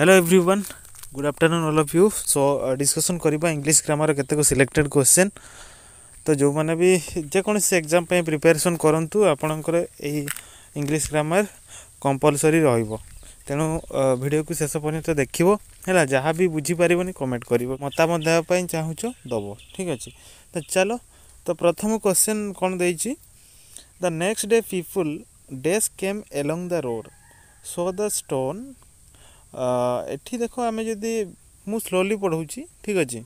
Hello everyone good afternoon all of you so discussion करवा English grammar केतक selected question तो जो मैंने भी जेकोसी से एग्जाम प्रिपेरेसन करूँ आपणकर इंग्लीश ग्रामर कंपलसरी रो ତେଣୁ ଭିଡ଼ିଓକୁ ଶେଷ ପର୍ଯ୍ୟନ୍ତ ଦେଖିବ ହେଲା ଯାହା ବି ବୁଝିପାରିବନି କମେଣ୍ଟ କରିବ ମତାମତ ଦେବା ପାଇଁ ଚାହୁଁଛ ଦେବ ଠିକ୍ ଅଛି ତ ଚାଲ ତ ପ୍ରଥମ କ୍ୱେଶ୍ଚନ୍ କ'ଣ ଦେଇଛି the next the people dash came along the road saw the stone ଏଠି ଦେଖ ଆମେ ଯଦି ମୁଁ ସ୍ଲୋଲି ପଢ଼ଉଛି ଠିକ୍ ଅଛି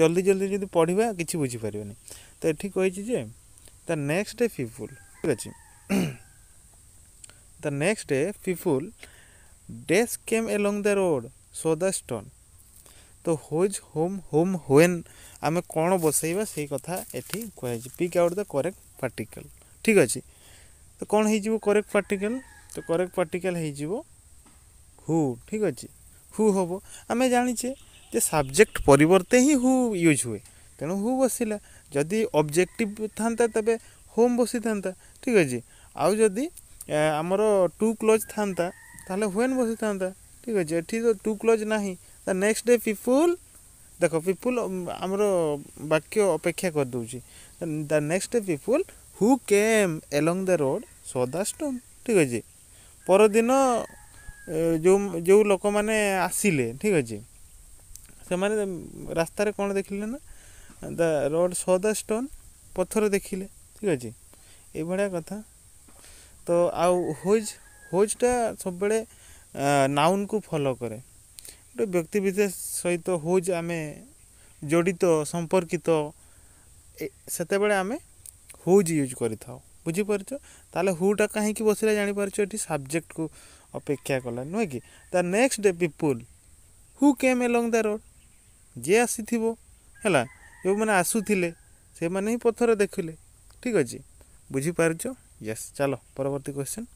ଜଲ୍ଦି ଜଲ୍ଦି ଯଦି ପଢ଼ିବା କିଛି ବୁଝିପାରିବାନି ତ ଏଠି କହିଛି ଯେ ଦ ନେକ୍ସଟ ଡେ ପିପୁଲ୍ ଠିକ୍ ଅଛି the next the people dash came along the road saw the stone ତ ହୋଜ୍ ହୋମ୍ ହୋମ୍ ହୋଏନ୍ ଆମେ କ'ଣ ବସେଇବା ସେଇ କଥା ଏଠି କୁହାଯାଇଛି pick out the correct particle ଠିକ୍ ଅଛି ତ କ'ଣ ହେଇଯିବ କରେକ୍ଟ ପାର୍ଟିକଲ୍ ତ କରେକ୍ଟ ପାର୍ଟିକଲ୍ ହେଇଯିବ ହୁ ଠିକ୍ ଅଛି ହୁ ହେବ ଆମେ ଜାଣିଛେ ଯେ ସବଜେକ୍ଟ ପରିବର୍ତ୍ତେ ହିଁ ହୁ ୟୁଜ୍ ହୁଏ ତେଣୁ ହୁ ବସିଲା ଯଦି ଅବଜେକ୍ଟିଭ୍ ଥାନ୍ତା ତେବେ ହୋମ୍ ବସିଥାନ୍ତା ଠିକ୍ ଅଛି ଆଉ ଯଦି ଆମର ଟୁ କ୍ଲୋଜ୍ ଥାନ୍ତା ତାହେଲେ ହୁଏନ୍ ବସିଥାନ୍ତା ଠିକ୍ ଅଛି ଏଠି ତ ଟୁ କ୍ଲୋଜ୍ ନାହିଁ ତା ନେକ୍ସଟ ଡେ ପିପୁଲ୍ ଦେଖ ପିପୁଲ୍ ଆମର ବାକ୍ୟ ଅପେକ୍ଷା କରିଦେଉଛି the next the people who came along the road saw the stone ଠିକ୍ ଅଛି ପରଦିନ जो जो लोक मैंने आसिले ठीक अच्छे से मैंने रास्त कौन देखिले ना द रोड सदा स्टोन पथर देखिले ठीक अच्छे ये कथा तो आउ होज होजटा सब नाउन को फॉलो करे गोटे व्यक्ति विशेष सहित होज आम जड़ित संपर्कित सेत आम हूज यूज कर बुझीप हूटा कहीं बस लाइपार्ज सब्जेक्ट को ଅପେକ୍ଷା କଲା ନୁହେଁ କି ତା next day people who came along the road ଯିଏ ଆସିଥିବ ହେଲା ଯେଉଁମାନେ ଆସୁଥିଲେ ସେମାନେ ହିଁ ପଥର ଦେଖିଲେ ଠିକ୍ ଅଛି ବୁଝିପାରୁଛ ୟେସ୍ ଚାଲ ପରବର୍ତ୍ତୀ question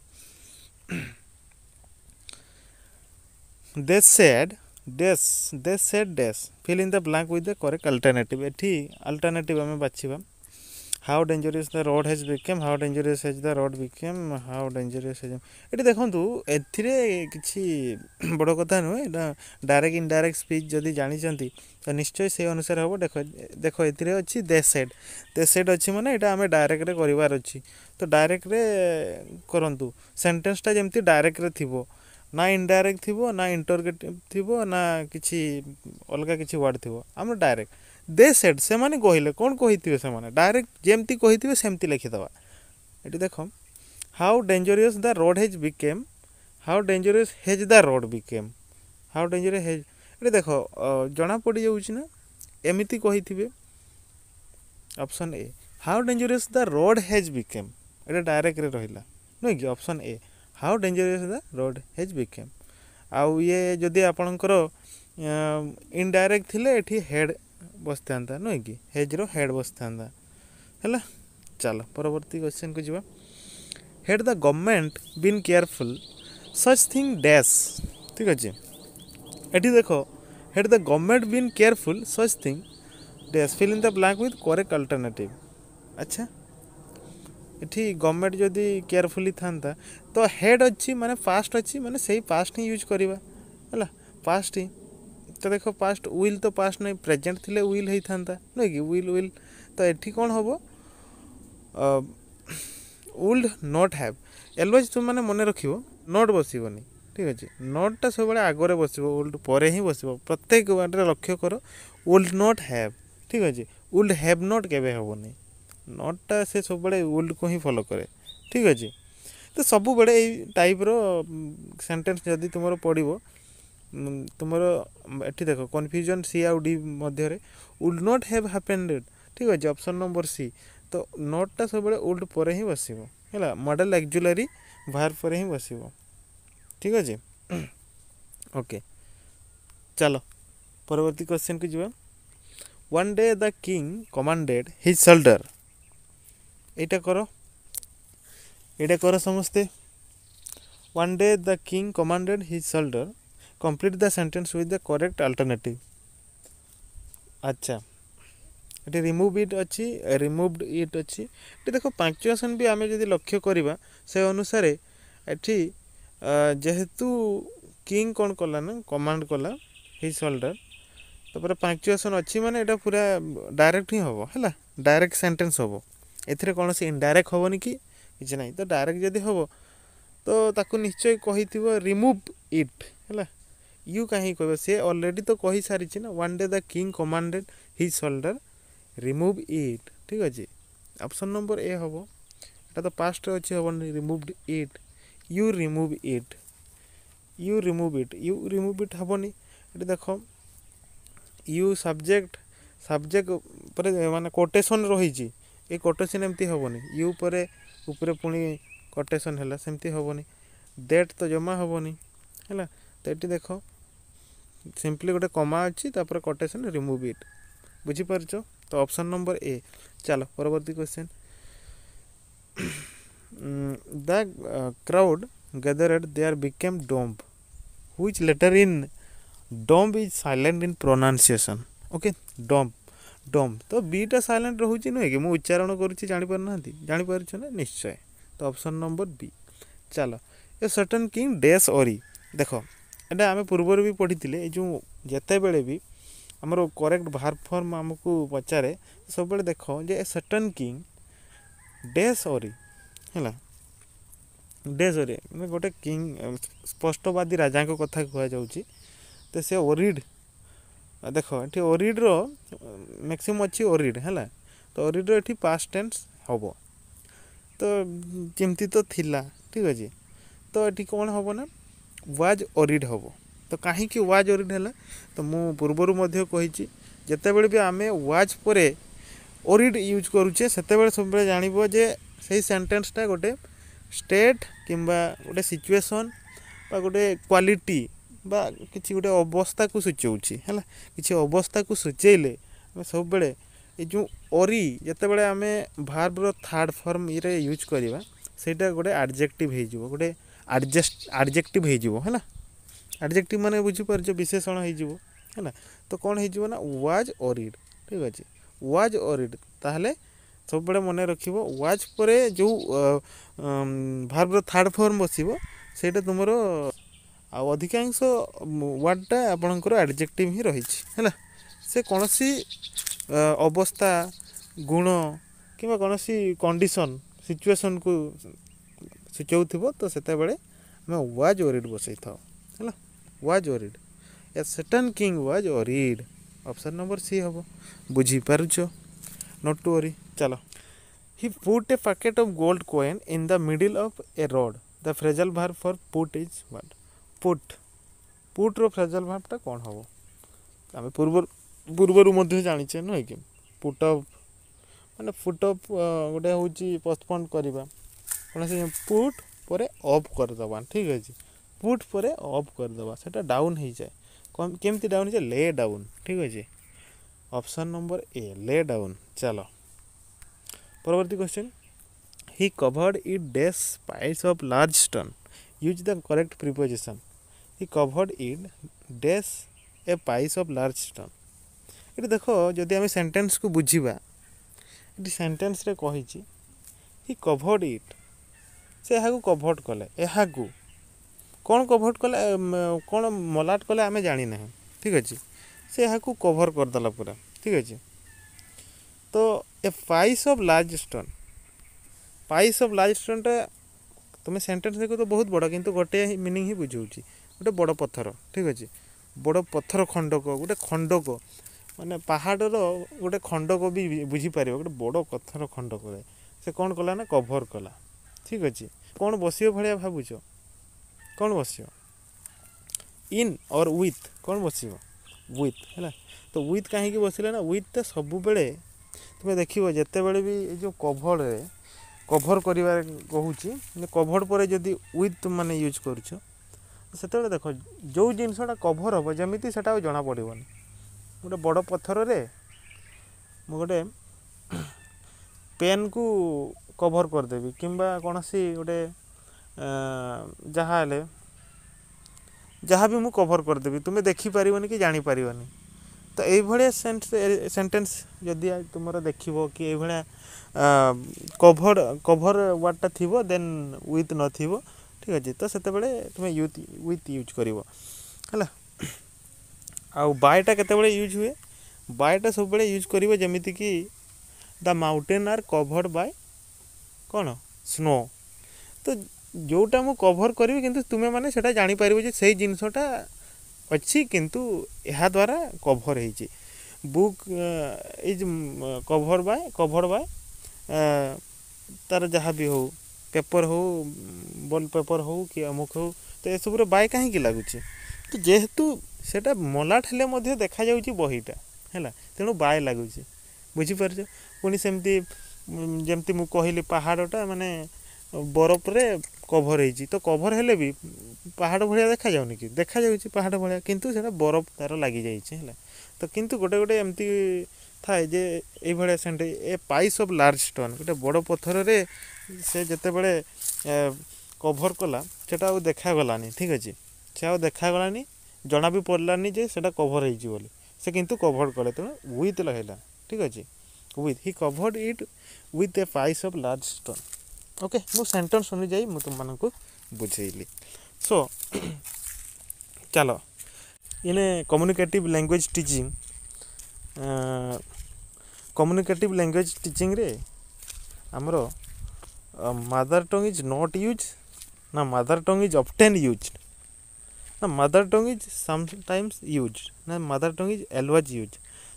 they said dash they said dash fill in the blank with the correct alternative ଏଠି alternative ଆମେ ବାଛିବା how dangerous the road has become how dangerous has the road become how dangerous has ଏଠି ଦେଖନ୍ତୁ ଏଥିରେ କିଛି ବଡ଼ କଥା ନୁହେଁ ଏଇଟା ଡାଇରେକ୍ଟ ଇନଡାଇରେକ୍ଟ ସ୍ପିଚ୍ ଯଦି ଜାଣିଛନ୍ତି ତ ନିଶ୍ଚୟ ସେଇ ଅନୁସାରେ ହେବ ଦେଖ ଦେଖ ଏଥିରେ ଅଛି ଦେ ସେଟ୍ ଦେ ସେଟ୍ ଅଛି ମାନେ ଏଇଟା ଆମେ ଡାଇରେକ୍ଟରେ କରିବାର ଅଛି ତ ଡାଇରେକ୍ଟରେ କରନ୍ତୁ ସେଣ୍ଟେନ୍ସଟା ଯେମିତି ଡାଇରେକ୍ଟରେ ଥିବ ନା ଇନଡାଇରେକ୍ଟ ଥିବ ନା ଇଣ୍ଟରଗେଟିଭ୍ ଥିବ ନା କିଛି ଅଲଗା କିଛି ୱାର୍ଡ଼ ଥିବ ଆମର ଡାଇରେକ୍ଟ ଦେ ସେଟ୍ ସେମାନେ କହିଲେ କ'ଣ କହିଥିବେ ସେମାନେ ଡାଇରେକ୍ଟ ଯେମିତି କହିଥିବେ ସେମିତି ଲେଖିଦେବା ଏଠି ଦେଖ how dangerous the road has become how dangerous has the road become how dangerous has ଏଠି ଦେଖ ଜଣାପଡ଼ିଯାଉଛି ନା ଏମିତି କହିଥିବେ option A how dangerous the road has become ଏଇଟା ଡାଇରେକ୍ଟରେ ରହିଲା ନୁହେଁ କି option A how dangerous the road has become ଆଉ ଇଏ ଯଦି ଆପଣଙ୍କର ଇନଡାଇରେକ୍ଟ ଥିଲେ ଏଠି ହେଡ଼୍ बसता नुह कि हेज्र हेड बसता था चल परवर्त क्वेश्चन को जी head the government been careful such thing dash ठीक अच्छे ये देख head the government been careful such thing dash filling the blank with correct alternative अच्छा ये गवर्नमेंट जदि केयरफुल था तो हेड अच्छी मानने फास्ट अच्छी मानने से ही फास्ट ही यूज करवा पास्ट ही ତ ଦେଖ ପାଷ୍ଟ ୱିଲ୍ ତ ପାଷ୍ଟ ନାହିଁ ପ୍ରେଜେଣ୍ଟ ଥିଲେ ୱିଲ୍ ହେଇଥାନ୍ତା ନୁହେଁ କି ୱିଲ୍ ୱିଲ୍ ତ ଏଠି କ'ଣ ହେବ ୱିଲ୍ଡ ନଟ୍ ହ୍ୟାଭ୍ ଏଲୱାଇଜ୍ ତୁମମାନେ ମନେ ରଖିବ ନଟ୍ ବସିବନି ଠିକ୍ ଅଛି ନଟ୍ଟା ସବୁବେଳେ ଆଗରେ ବସିବ ୱିଲ୍ଡ ପରେ ହିଁ ବସିବ ପ୍ରତ୍ୟେକ ୱାର୍ଡ଼ରେ ଲକ୍ଷ୍ୟ କର ୱିଲ୍ଡ ନଟ୍ ହ୍ୟାଭ୍ ଠିକ୍ ଅଛି ୱିଲ୍ଡ ହ୍ୟାଭ୍ ନଟ୍ କେବେ ହେବନି ନଟ୍ଟା ସେ ସବୁବେଳେ ୱିଲ୍ଡକୁ ହିଁ ଫଲୋ କରେ ଠିକ୍ ଅଛି ତ ସବୁବେଳେ ଏଇ ଟାଇପ୍ର ସେଣ୍ଟେନ୍ସ ଯଦି ତୁମର ପଡ଼ିବ ତୁମର ଏଠି ଦେଖ କନଫ୍ୟୁଜନ୍ ସି ଆଉ ଡି ମଧ୍ୟରେ ଉଲ୍ ନଟ୍ ହ୍ୟାଭ୍ ହାପେଣ୍ଡେଡ଼୍ ଠିକ୍ ଅଛି ଅପସନ୍ ନମ୍ବର ସି ତ ନଟ୍ଟା ସବୁବେଳେ ଉଲ୍ଡ ପରେ ହିଁ ବସିବ ହେଲା ମଡ଼େଲ୍ ଆକ୍ଜୁଲାରି ଭାର୍ ପରେ ହିଁ ବସିବ ଠିକ୍ ଅଛି ଓକେ ଚାଲ ପରବର୍ତ୍ତୀ କ୍ୱେଶ୍ଚିନ୍କୁ ଯିବା one day the king commanded his soldier ଏଇଟା କର ଏଇଟା କର ସମସ୍ତେ one day the king commanded his soldier complete the sentence with the correct alternative আচ্ছা এটি রিমুভ ইট ଅଛି ରିମୁଭଡ୍ ଇଟ୍ ଅଛି ଏଠି ଦେଖ ପାଙ୍କଚୁଏସନ୍ ବି ଆମେ ଯଦି ଲକ୍ଷ୍ୟ କରିବା ସେ ଅନୁସାରେ ଏଠି ଯେହେତୁ କିଙ୍ଗ କ'ଣ କଲା ନା କମାଣ୍ଡ କଲା ହି ସୋଲ୍ଡର୍ ତାପରେ ପାଙ୍କଚୁଏସନ୍ ଅଛି ମାନେ ଏଇଟା ପୁରା ଡାଇରେକ୍ଟ ହିଁ ହେବ ହେଲା ଡାଇରେକ୍ଟ ସେଣ୍ଟେନ୍ସ ହେବ ଏଥିରେ କୌଣସି ଇନଡାଇରେକ୍ଟ ହେବନି କି କିଛି ନାହିଁ ତ ଡାଇରେକ୍ଟ ଯଦି ହେବ ତ ତାକୁ ନିଶ୍ଚୟ କହିଥିବ ରିମୁଭ୍ ଇଟ୍ ହେଲା ୟୁ କାହିଁକି କହିବ ସେ ଅଲରେଡ଼ି ତ କହିସାରିଛି ନା one day the king commanded his soldier remove it ଠିକ୍ ଅଛି ଅପସନ୍ ନମ୍ବର ଏ ହେବ ଏଇଟା ତ ପାଷ୍ଟରେ ଅଛି ହେବନି removed it you remove it you remove it you remove it ହେବନି ଏଠି ଦେଖ ୟୁ ସବଜେକ୍ଟ ସବଜେକ୍ଟ ପରେ ମାନେ କୋଟେସନ୍ ରହିଛି ଏ କୋଟେସନ୍ ଏମିତି ହେବନି ୟୁ ପରେ ଉପରେ ପୁଣି କୋଟେସନ୍ ହେଲା ସେମିତି ହେବନି ଡେଟ୍ ତ ଜମା ହେବନି ହେଲା ତ ଏଠି ଦେଖ सिंपली गोटे कमा अच्छी कटेसन रिमुव इट बुझिपार तो ऑप्शन नंबर ए चलो परवर्त question the crowd gathered they are became dumb which letter in dumb is silent in pronunciation okay dumb dumb तो बीटा सैलेंट रोचे नुहे कि मुझे उच्चारण कराणीपार ना निश्चय तो ऑप्शन नंबर बी चलो ए सर्टन किंग डेस ओरी देखो एटा आम पूर्व भी पढ़ी थे जो बड़े भी आमर करेक्ट भार फर्म आमको पचारे सब बड़े देख जे ए सटन किंग डेस ओरी है डे ओरी मैं गोटे किंग स्पष्टवादी राजा कथा कहुची तो से ओरीड देख ये ओरीड्र मैक्सीम अच्छी ओरीड है तो ओरीड्र ये पास टेन्स हम तो जमती तो ठीक अच्छे तो ये कौन हम ना व्वाज ओरीड हे तो कहीं व्वाज ओरीड है तो पूर्वर मध्यची जिते भी आम व्वाज पर ओरीड यूज करुचे से सब जानवे से ही सेन्टेन्सटा गोटे स्टेट किंवा गोटे सिचुएसन गोटे क्वालिटी बा कि गोटे अवस्था को सूचे है कि अवस्था को सूचे सब बड़े ये जो ओरी जिते बड़े आम भार्ब्र थार्ड फर्म ये यूज करवा सहीटा गोटे आडजेक्टिव हो गए ଆଡ଼ଜେଷ୍ଟ ଆଡ଼ଜେକ୍ଟିଭ୍ ହେଇଯିବ ହେଲା ଆଡ଼ଜେକ୍ଟିଭ୍ ମାନେ ବୁଝିପାରୁଛ ବିଶେଷଣ ହେଇଯିବ ହେଲା ତ କ'ଣ ହେଇଯିବ ନା ୱାଜ୍ ଅରିଡ୍ ଠିକ୍ ଅଛି ୱାଜ୍ ଅରିଡ୍ ତାହେଲେ ସବୁବେଳେ ମନେ ରଖିବ ୱାଜ୍ ପରେ ଯେଉଁ ଭାର୍ବର ଥାର୍ଡ଼ ଫର୍ମ ବସିବ ସେଇଟା ତୁମର ଆଉ ଅଧିକାଂଶ ୱାର୍ଡ଼ଟା ଆପଣଙ୍କର ଆଡ଼ଜେକ୍ଟିଭ୍ ହିଁ ରହିଛି ହେଲା ସେ କୌଣସି ଅବସ୍ଥା ଗୁଣ କିମ୍ବା କୌଣସି କଣ୍ଡିସନ୍ ସିଚୁଏସନ୍କୁ सूचाऊ थो तो से आम व्वाज ओरीड बसई था was ओरीड a certain king was ओरीड option number C हम बुझीपार नोट टू ओरी चल he put a packet of gold coin in the middle of a road the phrasal verb for put is what put put row phrasal भार्टा कौन हम आम पूर्व पूर्व जाचे नुह कि पुट अफ मैंने फुट अफ गोटे हूँ पोस्टपोन करवा ଆପଣ ସେ ପୁଟ୍ ପରେ ଅଫ୍ କରିଦେବା ଠିକ୍ ଅଛି ପୁଟ୍ ପରେ ଅଫ୍ କରିଦେବା ସେଟା ଡାଉନ୍ ହେଇଯାଏ କେମିତି ଡାଉନ୍ ହେଇଯାଏ ଲେ ଡାଉନ୍ ଠିକ୍ ଅଛି ଅପସନ୍ ନମ୍ବର ଏ ଲେ ଡାଉନ୍ ଚାଲ ପରବର୍ତ୍ତୀ question he covered it dash pieces of large stone use the correct preposition he covered it dash a piece of large stone ଏଠି ଦେଖ ଯଦି ଆମେ ସେଣ୍ଟେନ୍ସକୁ ବୁଝିବା ଏଠି ସେଣ୍ଟେନ୍ସରେ କହିଛି ହି କଭର୍ଡ଼ ଇଟ୍ ସେ ଏହାକୁ କଭର୍ଟ କଲେ ଏହାକୁ କ'ଣ କଭର୍ଟ କଲେ କ'ଣ ମଲାଟ କଲେ ଆମେ ଜାଣିନାହିଁ ଠିକ୍ ଅଛି ସେ ଏହାକୁ କଭର୍ କରିଦେଲା ପୁରା ଠିକ୍ ଅଛି ତ a piece of large stone piece of large ଷ୍ଟୋନ୍ଟା ତୁମେ ସେଣ୍ଟେନ୍ସ ଦେଖିବ ତ ବହୁତ ବଡ଼ କିନ୍ତୁ ଗୋଟିଏ ମିନିଂ ହିଁ ବୁଝାଉଛି ଗୋଟେ ବଡ଼ ପଥର ଠିକ୍ ଅଛି ବଡ଼ ପଥର ଖଣ୍ଡକ ଗୋଟେ ଖଣ୍ଡକ ମାନେ ପାହାଡ଼ର ଗୋଟେ ଖଣ୍ଡକ ବି ବୁଝିପାରିବ ଗୋଟେ ବଡ଼ ପଥର ଖଣ୍ଡକରେ ସେ କ'ଣ କଲା ନା କଭର୍ କଲା ଠିକ୍ ଅଛି କ'ଣ ବସିବ ଭଳିଆ ଭାବୁଛ କ'ଣ ବସିବ ଇନ୍ ଅର୍ ୱିଥ୍ କ'ଣ ବସିବ ୱିଥ୍ ହେଲା ତ ୱିଥ୍ କାହିଁକି ବସିଲା ନା ୱିଥ୍ଟା ସବୁବେଳେ ତୁମେ ଦେଖିବ ଯେତେବେଳେ ବି ଏ ଯେଉଁ କଭର୍ରେ କଭର୍ କରିବା କହୁଛି କଭର୍ ପରେ ଯଦି ୱିଥ୍ ତୁମମାନେ ୟୁଜ୍ କରୁଛ ସେତେବେଳେ ଦେଖ ଯେଉଁ ଜିନିଷଟା କଭର୍ ହେବ ଯେମିତି ସେଟା ଆଉ ଜଣାପଡ଼ିବନି ଗୋଟେ ବଡ଼ ପଥରରେ ମୁଁ ଗୋଟେ ପେନ୍କୁ कभर करदेवि कि कौन सी गोटे जहाँ जहाँ भी मुझे कभर करदेवि तुम्हें देखिपर कि जापर तो यही सेन्टेन्स जदि तुम देख कि कभर कभर वार्डटा थी देन ओथ न थी ठीक अच्छे तो से तुम्हें यूथ यूज कर बायटा केत यूज हुए बायटा सब यूज कर जमीती the mountain are covered by କ'ଣ ସ୍ନୋ ତ ଯେଉଁଟା ମୁଁ କଭର୍ କରିବି କିନ୍ତୁ ତୁମେମାନେ ସେଇଟା ଜାଣିପାରିବ ଯେ ସେଇ ଜିନିଷଟା ଅଛି କିନ୍ତୁ ଏହାଦ୍ୱାରା କଭର୍ ହେଇଛି book is cover by cover by ତା'ର ଯାହା ବି ହଉ ପେପର୍ ହଉ ବଲ୍ ପେପର୍ ହଉ କି ଅମୁକ ହଉ ତ ଏସବୁରେ ବାଏ କାହିଁକି ଲାଗୁଛି ତ ଯେହେତୁ ସେଇଟା ମଲାଟ ହେଲେ ମଧ୍ୟ ଦେଖାଯାଉଛି ବହିଟା ହେଲା ତେଣୁ ବାଏ ଲାଗୁଛି ବୁଝିପାରୁଛ ପୁଣି ସେମିତି ଯେମିତି ମୁଁ କହିଲି ପାହାଡ଼ଟା ମାନେ ବରଫରେ କଭର୍ ହେଇଛି ତ କଭର୍ ହେଲେ ବି ପାହାଡ଼ ଭଳିଆ ଦେଖାଯାଉନି କି ଦେଖାଯାଉଛି ପାହାଡ଼ ଭଳିଆ କିନ୍ତୁ ସେଇଟା ବରଫ ତା'ର ଲାଗିଯାଇଛି ହେଲା ତ କିନ୍ତୁ ଗୋଟେ ଗୋଟେ ଏମିତି ଥାଏ ଯେ ଏଇଭଳିଆ Saint a piece of large stone ଗୋଟେ ବଡ଼ ପଥରରେ ସେ ଯେତେବେଳେ କଭର୍ କଲା ସେଇଟା ଆଉ ଦେଖାଗଲାନି ଠିକ୍ ଅଛି ସେ ଆଉ ଦେଖାଗଲାନି ଜଣା ବି ପଡ଼ିଲାନି ଯେ ସେଇଟା କଭର୍ ହେଇଛି ବୋଲି ସେ କିନ୍ତୁ କଭର୍ କଲେ ତେଣୁ ୱିଥ୍ ହେଲା ଠିକ୍ ଅଛି with he covered it with a piece of large stone okay मो सेन्टेन्स अनुजाई मुझे तुम मानक बुझेली सो चलो इने communicative language teaching communicative language teaching रे आमर mother tongue is not use ना mother tongue is often use ना mother tongue is sometimes use ना mother tongue is always used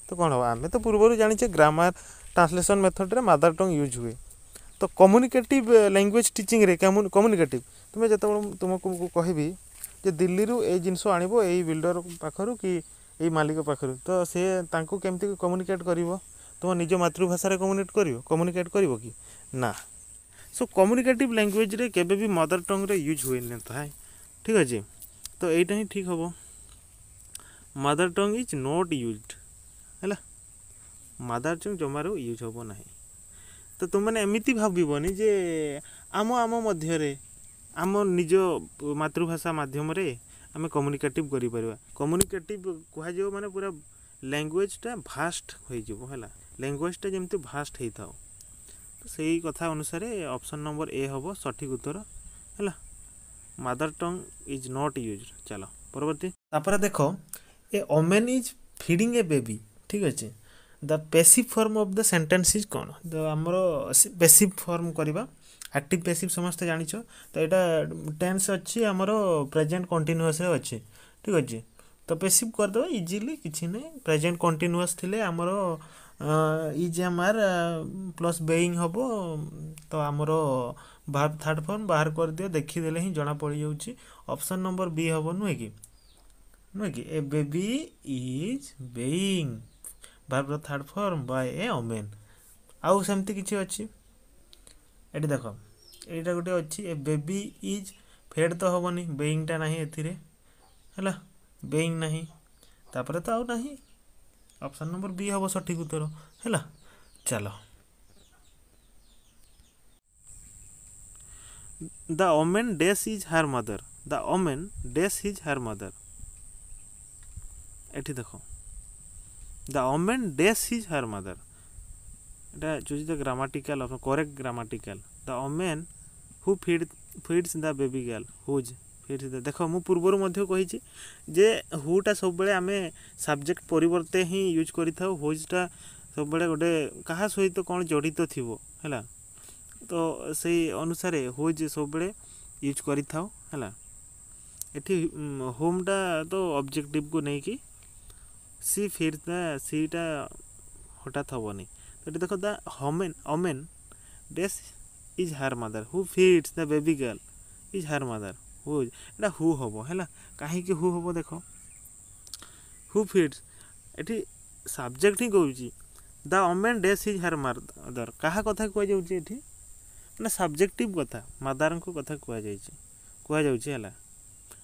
तो कौन हम आम तो पूर्व जाने ग्रामर ट्रांसलेसन मेथड्रे मदर टंग यूज हुए तो कम्युनिकेट लांगुएज टीचिंग कम्युनिकेट तुम्हें जो तुमको कह दिल्ली ये जिनस आण बिल्डर पाखर कि ये मालिक पाखर तो सीता केमती कम्युनिकेट कर तुम निज मतृभाषा कम्युनिकेट कर कम्युनिकेट कर कि ना सो कम्युनिकेट लांगुएज के मदर टंग्रे यूज हुए था ठीक अच्छे तो यही ठीक हम mother tongue is not used ହେଲା ମାଦାର ଚୁଙ୍ଗ୍ ଜମାରୁ ୟୁଜ୍ ହେବ ନାହିଁ ତ ତୁମମାନେ ଏମିତି ଭାବିବନି ଯେ ଆମ ଆମ ମଧ୍ୟରେ ଆମ ନିଜ ମାତୃଭାଷା ମାଧ୍ୟମରେ ଆମେ କମ୍ୟୁନିକେଟିଭ୍ କରିପାରିବା କମ୍ୟୁନିକେଟିଭ୍ କୁହାଯିବ ମାନେ ପୁରା ଲାଙ୍ଗୁଏଜ୍ଟା ଭାଷ୍ଟ ହୋଇଯିବ ହେଲା ଲାଙ୍ଗୁଏଜ୍ଟା ଯେମିତି ଭାଷ୍ଟ ହେଇଥାଉ ତ ସେଇ କଥା ଅନୁସାରେ ଅପସନ୍ ନମ୍ବର ଏ ହେବ ସଠିକ୍ ଉତ୍ତର ହେଲା mother tongue is not use ଚାଲ ପରବର୍ତ୍ତୀ ତାପରେ ଦେଖ a woman is feeding a baby ঠিক ଅଛି the passive form of the sentence is କ'ଣ ତ ଆମର ପେସିଭ୍ ଫର୍ମ କରିବା ଆକ୍ଟିଭ୍ ପେସିଭ୍ ସମସ୍ତେ ଜାଣିଛ ତ ଏଇଟା ଟେନ୍ସ ଅଛି ଆମର ପ୍ରେଜେଣ୍ଟ କଣ୍ଟିନ୍ୟୁଅସ୍ରେ ଅଛି ଠିକ୍ ଅଛି ତ ପେସିଭ୍ କରିଦେବା ଇଜିଲି କିଛି ନାହିଁ ପ୍ରେଜେଣ୍ଟ କଣ୍ଟିନ୍ୟୁଅସ୍ ଥିଲେ ଆମର is am are plus being ହେବ ତ ଆମର ଥାର୍ଡ଼ ଫର୍ମ ବାହାର କରିଦିଅ ଦେଖିଦେଲେ ହିଁ ଜଣା ପଡ଼ିଯାଉଛି ଅପସନ୍ ନମ୍ବର ବି ହେବ ନୁହେଁ କି ନୁହେଁ କି a baby is being ଭାର୍ବର third form by a woman ଆଉ ସେମିତି କିଛି ଅଛି ଏଠି ଦେଖ ଏଇଟା ଗୋଟେ ଅଛି ଏ ବେବି ଇଜ୍ ଫେଡ଼୍ ତ ହେବନି ବେଇଂଟା ନାହିଁ ଏଥିରେ ହେଲା ବେଇଂ ନାହିଁ ତାପରେ ତ ଆଉ ନାହିଁ ଅପସନ୍ ନମ୍ବର ବି ହେବ ସଠିକ୍ ଉତ୍ତର ହେଲା ଚାଲ ଦ women ଡେସ୍ is her mother the women ଡେସ୍ is her mother ଏଠି ଦେଖ the woman dash his her mother এটা choose the grammatical option correct grammatical the woman who feed feeds the baby girl whose feeds the দেখ ମୁଁ ପୂର୍ବରୁ ମଧ୍ୟ କହିଛି ଯେ ହୁଟା ସବୁବେଳେ ଆମେ ସବଜେକ୍ଟ ପରିବର୍ତ୍ତେ ହିଁ ୟୁଜ୍ କରିଥାଉ ହୁଜ୍ଟା ସବୁବେଳେ ଗୋଟେ କାହା ସହିତ କ'ଣ ଜଡ଼ିତ ଥିବ ହେଲା ତ ସେଇ ଅନୁସାରେ ହୁଜ୍ ସବୁବେଳେ ୟୁଜ୍ କରିଥାଉ ହେଲା ଏଠି ହୋମ୍ଟା ତ ଅବଜେକ୍ଟିଭ୍କୁ ନେଇକି ସି ଫିର୍ତା ସିଟା ହଠାତ୍ ହେବନି ତ ଏଠି ଦେଖ ଦ ହମେନ୍ woman dash is her mother who feeds the baby girl is her mother who ଏଇଟା ହୁ ହେବ ହେଲା କାହିଁକି ହୁ ହେବ ଦେଖ ହୁ ଫିଟ୍ସ ଏଠି ସବଜେକ୍ଟ ହିଁ କହୁଛି ଦ ଅମେନ୍ ଡେସ୍ ଇଜ୍ ହାର୍ ମଦର କାହା କଥା କୁହାଯାଉଛି ଏଠି ମାନେ ସବଜେକ୍ଟିଭ୍ କଥା ମାଦାରଙ୍କ କଥା କୁହାଯାଇଛି କୁହାଯାଉଛି ହେଲା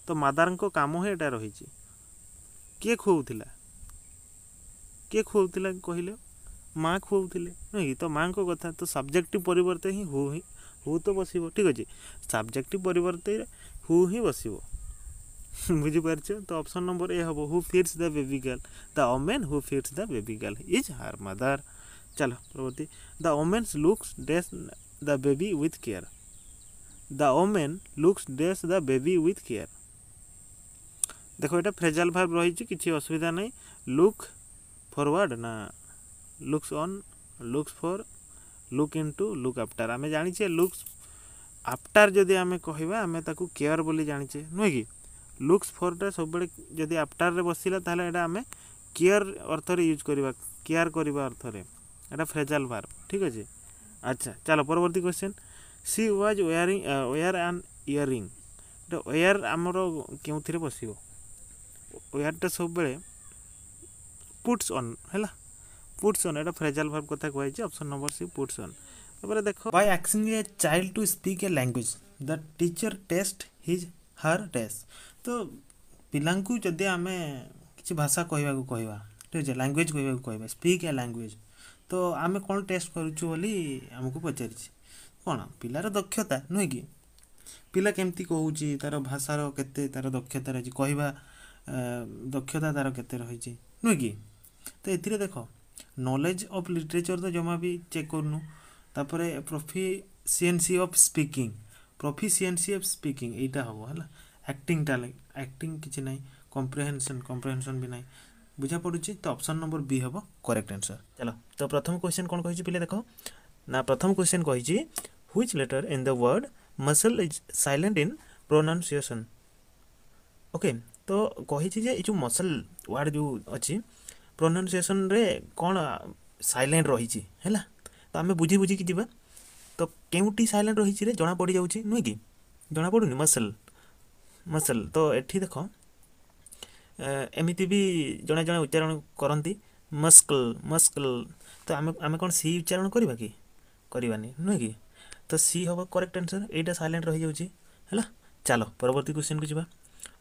ତ ମାଦାରଙ୍କ କାମ ହିଁ ଏଇଟା ରହିଛି କିଏ ଖୁଆଉଥିଲା किए खुआ कहले माँ खुआ ये तो माँ को कथा तो सब्जेक्ट पर तो बस ठीक अच्छे सब्जेक्ट पर हु ही बस बुझिपार तो ऑप्शन नंबर ए हम who feeds the baby girl the woman who feeds the baby girl is her mother चल प्रवर्ती the woman's looks dress the baby with care the woman looks dress the baby with care देखो यहाँ phrasal भाव रही कि असुविधा नहीं look forward ନା looks on looks for look into look after ଆମେ ଜାଣିଛେ ଲୁକ୍ସ ଆଫ୍ଟର୍ ଯଦି ଆମେ କହିବା ଆମେ ତାକୁ କେୟାର ବୋଲି ଜାଣିଛେ ନୁହେଁ କି ଲୁକ୍ସ ଫର୍ଟା ସବୁବେଳେ ଯଦି ଆଫ୍ଟର୍ରେ ବସିଲା ତାହେଲେ ଏଇଟା ଆମେ କେୟାର ଅର୍ଥରେ ୟୁଜ୍ କରିବା କେୟାର କରିବା ଅର୍ଥରେ ଏଇଟା ଫ୍ରେଜାଲ୍ ଭାର୍ବ ଠିକ୍ ଅଛି ଆଚ୍ଛା ଚାଲ ପରବର୍ତ୍ତୀ question she was wearing wear and earring ଏଇଟା ୱେୟାର ଆମର କେଉଁଥିରେ ବସିବ ୱେୟାରଟା ସବୁବେଳେ पुट्स ऑन है puts on at phrasal verb क्या কুহাইছে option number C puts on তারপরে দেখো by অ্যাক্সিং a child to speak a language the teacher test his her test तो पिला जदि आम कि भाषा कहवा कहवा ठीक है लांगुएज कहवा स्पीक ए लांगुएज तो आम कौन टेस्ट करुचु बोली आमको पचार कौन पिलार दक्षता नुह कि पिला केमती कह तार भाषार के दक्षता रही कहवा दक्षता तार के रही नुहे कि ତ ଏଥିରେ ଦେଖ ନଲେଜ୍ ଅଫ୍ ଲିଟରେଚର୍ ତ ଜମା ବି ଚେକ୍ କରୁନୁ ତାପରେ proficiency of speaking proficiency of speaking ଏଇଟା ହେବ ହେଲା ଆକ୍ଟିଂଟା ଆକ୍ଟିଂ କିଛି ନାହିଁ କମ୍ପ୍ରେହେନ୍ସନ୍ କମ୍ପ୍ରେହେନ୍ସନ୍ ବି ନାହିଁ ବୁଝା ପଡ଼ୁଛି ତ ଅପସନ୍ ନମ୍ବର ବି ହେବ କରେକ୍ଟ ଆନ୍ସର୍ ଚାଲ ତ ପ୍ରଥମ କ୍ୱେଶ୍ଚନ୍ କ'ଣ କହିଛି ପିଲେ ଦେଖ ନା ପ୍ରଥମ କ୍ୱେଶ୍ଚନ୍ କହିଛି which letter in the word muscle is silent in pronunciation okay ତ କହିଛି ଯେ ଏଇ ଯେଉଁ ମସଲ୍ ୱାର୍ଡ଼ ଯେଉଁ ଅଛି प्रोनाउनसीएसन कौन सैलेंट रही है तो आम बुझे बुझिकी जा तो केंटी सैलेंट रही जना पड़ जा नुए कि जना पड़ूनि मसल मसल तो ये देख एमती भी जड़े जड़े उच्चारण करती मस्कल मस्कल तो आम कौन सी उच्चारण करवा कि करवानी नुए कि तो सी हम करेक्ट आंसर ये सैलेंट रही जाला चलो परवर्ती क्वेश्चन को जी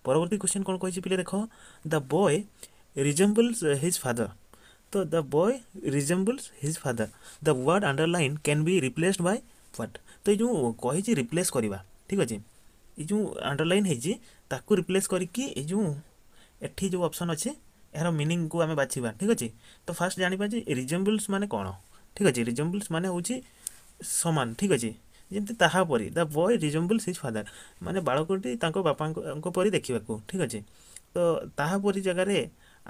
परवर्त क्वेश्चन कौन कही पे देख the boy resembles his father. So the boy resembles his father. The word underline can be replaced by what? তো ଏଇ ଯେଉଁ କହିଛି ରିପ୍ଲେସ୍ କରିବା ଠିକ୍ ଅଛି ଏଇ ଯେଉଁ ଅଣ୍ଡରଲାଇନ୍ ହେଇଛି ତାକୁ ରିପ୍ଲେସ୍ କରିକି ଏଇ ଯେଉଁ ଏଠି ଯେଉଁ ଅପସନ୍ ଅଛି ଏହାର ମିନିଂକୁ ଆମେ ବାଛିବା ଠିକ୍ ଅଛି ତ ଫାର୍ଷ୍ଟ ଜାଣିବା ଯେ ରିଜେମ୍ବୁଲ୍ସ ମାନେ କ'ଣ ଠିକ୍ ଅଛି ରିଜେମ୍ବୁଲ୍ସ ମାନେ ହେଉଛି ସମାନ ଠିକ୍ ଅଛି ଯେମିତି ତାହା ପରି the boy resembles his father ମାନେ ବାଳକଟି ତାଙ୍କ ବାପାଙ୍କ ପରି ଦେଖିବାକୁ ଠିକ୍ ଅଛି ତ ତାହା ପରି ଜାଗାରେ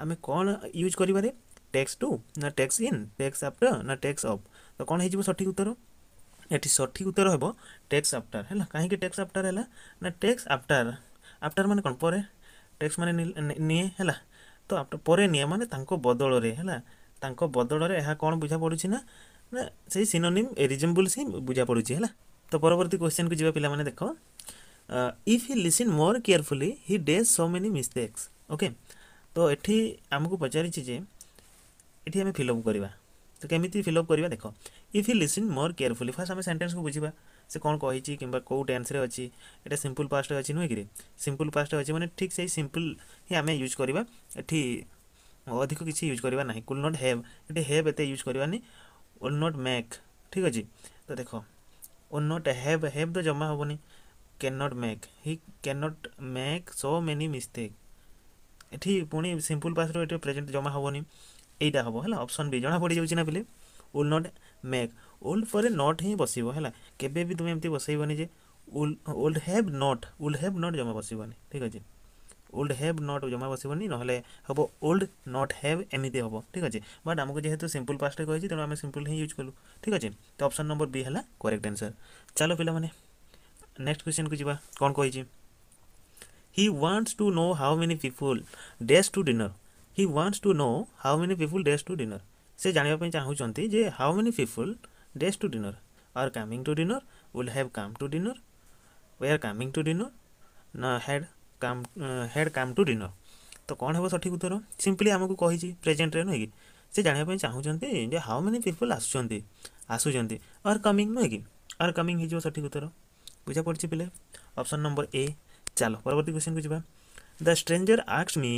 ଆମେ କ'ଣ ୟୁଜ୍ କରିବାରେ ଟ୍ୟାକ୍ସ ଟୁ ନା ଟ୍ୟାକ୍ସ ଇନ୍ ଟ୍ୟାକ୍ସ ଆଫ୍ଟର ନା ଟ୍ୟାକ୍ସ ଅଫ୍ ତ କ'ଣ ହେଇଯିବ ସଠିକ୍ ଉତ୍ତର ଏଠି ସଠିକ୍ ଉତ୍ତର ହେବ ଟ୍ୟାକ୍ସ ଆଫ୍ଟର ହେଲା କାହିଁକି ଟ୍ୟାକ୍ସ ଆଫ୍ଟର ହେଲା ନା ଟ୍ୟାକ୍ସ ଆଫ୍ଟର ଆଫ୍ଟର ମାନେ କ'ଣ ପରେ ଟ୍ୟାକ୍ସ ମାନେ ନିଏ ହେଲା ତ ପରେ ନିଏ ମାନେ ତାଙ୍କ ବଦଳରେ ହେଲା ତାଙ୍କ ବଦଳରେ ଏହା କ'ଣ ବୁଝା ପଡ଼ୁଛି ନା ନା ସେଇ ସିନୋନିମ୍ ରିଜେମ୍ବୁଲ୍ ସି ବୁଝା ପଡ଼ୁଛି ହେଲା ତ ପରବର୍ତ୍ତୀ କ୍ୱେଶ୍ଚନ୍କୁ ଯିବା ପିଲାମାନେ ଦେଖ if he listen more carefully he dash so many mistakes okay तो ये आमको पचारे ये फिलअप करवा तो कमी फिलअप करवा देख if you listen more carefully first आम सेन्टेन्स को बुझा से कौन कही कि कौ टेन्स अच्छी ये सिंपल पास्ट अच्छी नुह कि सिंपल पास्ट अच्छे मैंने ठीक से सिंपल ही आम यूज करवा अधिक किसी यूज करवा ना कुल नट हेव ये हेव एत यूज करवानी ओल नट मेक ठीक अच्छे तो देख ओल नट हेव हेव तो जमा हेनी can not make he can not make so many mistake ଏଠି ପୁଣି ସିମ୍ପୁଲ୍ ପାସ୍ର ଏଠି ପ୍ରେଜେଣ୍ଟ ଜମା ହେବନି ଏଇଟା ହେବ ହେଲା ଅପସନ୍ ବି ଜଣା ପଡ଼ିଯାଉଛି ନା ପିଲେ ଉଲ୍ ନଟ୍ ମେକ୍ ଓଲ୍ଡ ପରେ ନଟ୍ ହିଁ ବସିବ ହେଲା କେବେ ବି ତୁମେ ଏମିତି ବସାଇବନି ଯେ would would have not would have not ଜମା ବସିବନି ଠିକ୍ ଅଛି ଓଲ୍ଡ ହେଭ୍ ନଟ୍ ଜମା ବସିବନି ନହେଲେ ହେବ ଓଲ୍ଡ ନଟ୍ ହେଭ୍ ଏମିତି ହେବ ଠିକ୍ ଅଛି ବଟ୍ ଆମକୁ ଯେହେତୁ ସିମ୍ପୁଲ୍ ପାଷ୍ଟରେ କହିଛି ତେଣୁ ଆମେ ସିମ୍ପୁଲ୍ ହିଁ ୟୁଜ୍ କଲୁ ଠିକ୍ ଅଛି ତ ଅପସନ୍ ନମ୍ବର ବି ହେଲା କରେକ୍ଟ ଆନ୍ସର୍ ଚାଲ ପିଲାମାନେ ନେକ୍ସଟ କ୍ୱେଶ୍ଚନ୍କୁ ଯିବା କ'ଣ କହିଛି he wants to know how many people dares to dinner he wants to know how many people dares to dinner ସେ ଜାଣିବା ପାଇଁ ଚାହୁଁଛନ୍ତି ଯେ how many people dash to dinner are coming to dinner will have come to dinner we are coming to dinner ନା had come had come to dinner ତ କ'ଣ ହେବ ସଠିକ୍ ଉତ୍ତର ସିମ୍ପଲି ଆମକୁ କହିଛି ପ୍ରେଜେଣ୍ଟରେ ନୁହେଁ କି ସେ ଜାଣିବା ପାଇଁ ଚାହୁଁଛନ୍ତି ଯେ ହାଉ ମେନି ପିପୁଲ୍ ଆସୁଛନ୍ତି ଆସୁଛନ୍ତି ଆର୍ କମିଂ ନୁହେଁ କି ଆର୍ କମିଂ ହେଇଯିବ ସଠିକ୍ ଉତ୍ତର ବୁଝା ପଡ଼ିଛି ପିଲେ ଅପସନ୍ ନମ୍ବର ଏ ଚାଲ ପରବର୍ତ୍ତୀ କ୍ୱେଶ୍ଚନକୁ ଯିବା ଦ ଷ୍ଟ୍ରେଞ୍ଜର ଆକ୍ସ ମି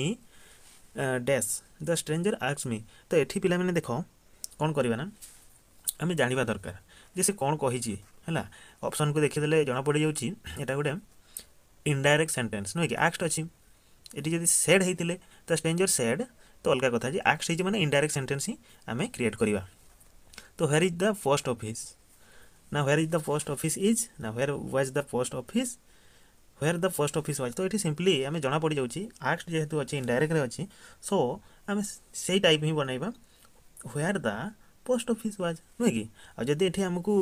ଡ୍ୟାସ୍ ଦ ଷ୍ଟ୍ରେଞ୍ଜର ଆକ୍ସ ମି ତ ଏଠି ପିଲାମାନେ ଦେଖ କ'ଣ କରିବା ନା ଆମେ ଜାଣିବା ଦରକାର ଯେ ସେ କ'ଣ କହିଛି ହେଲା ଅପସନ୍କୁ ଦେଖିଦେଲେ ଜଣାପଡ଼ିଯାଉଛି ଏଇଟା ଗୋଟେ ଇନଡାଇରେକ୍ଟ ସେଣ୍ଟେନ୍ସ ନୁହେଁ କି ଆକ୍ସଟ୍ ଅଛି ଏଠି ଯଦି ସେଡ୍ ହେଇଥିଲେ ତ ଷ୍ଟ୍ରେଞ୍ଜର ସେଡ୍ ତ ଅଲଗା କଥା ଯେ ଆକ୍ସ ହେଇଛି ମାନେ ଇନଡାଇରେକ୍ଟ ସେଣ୍ଟେନ୍ସ ହିଁ ଆମେ କ୍ରିଏଟ୍ କରିବା ତ where is the post office ନା where is the post office is ନା where was the post office where the first office was तो ये सिंपली आम जना पड़ जाऊँ आक्ट जेहतु अच्छे इनडाइरेक्ट रे सो आम से टाइप ही बनवा where the post office was नय कि आदि ये आमको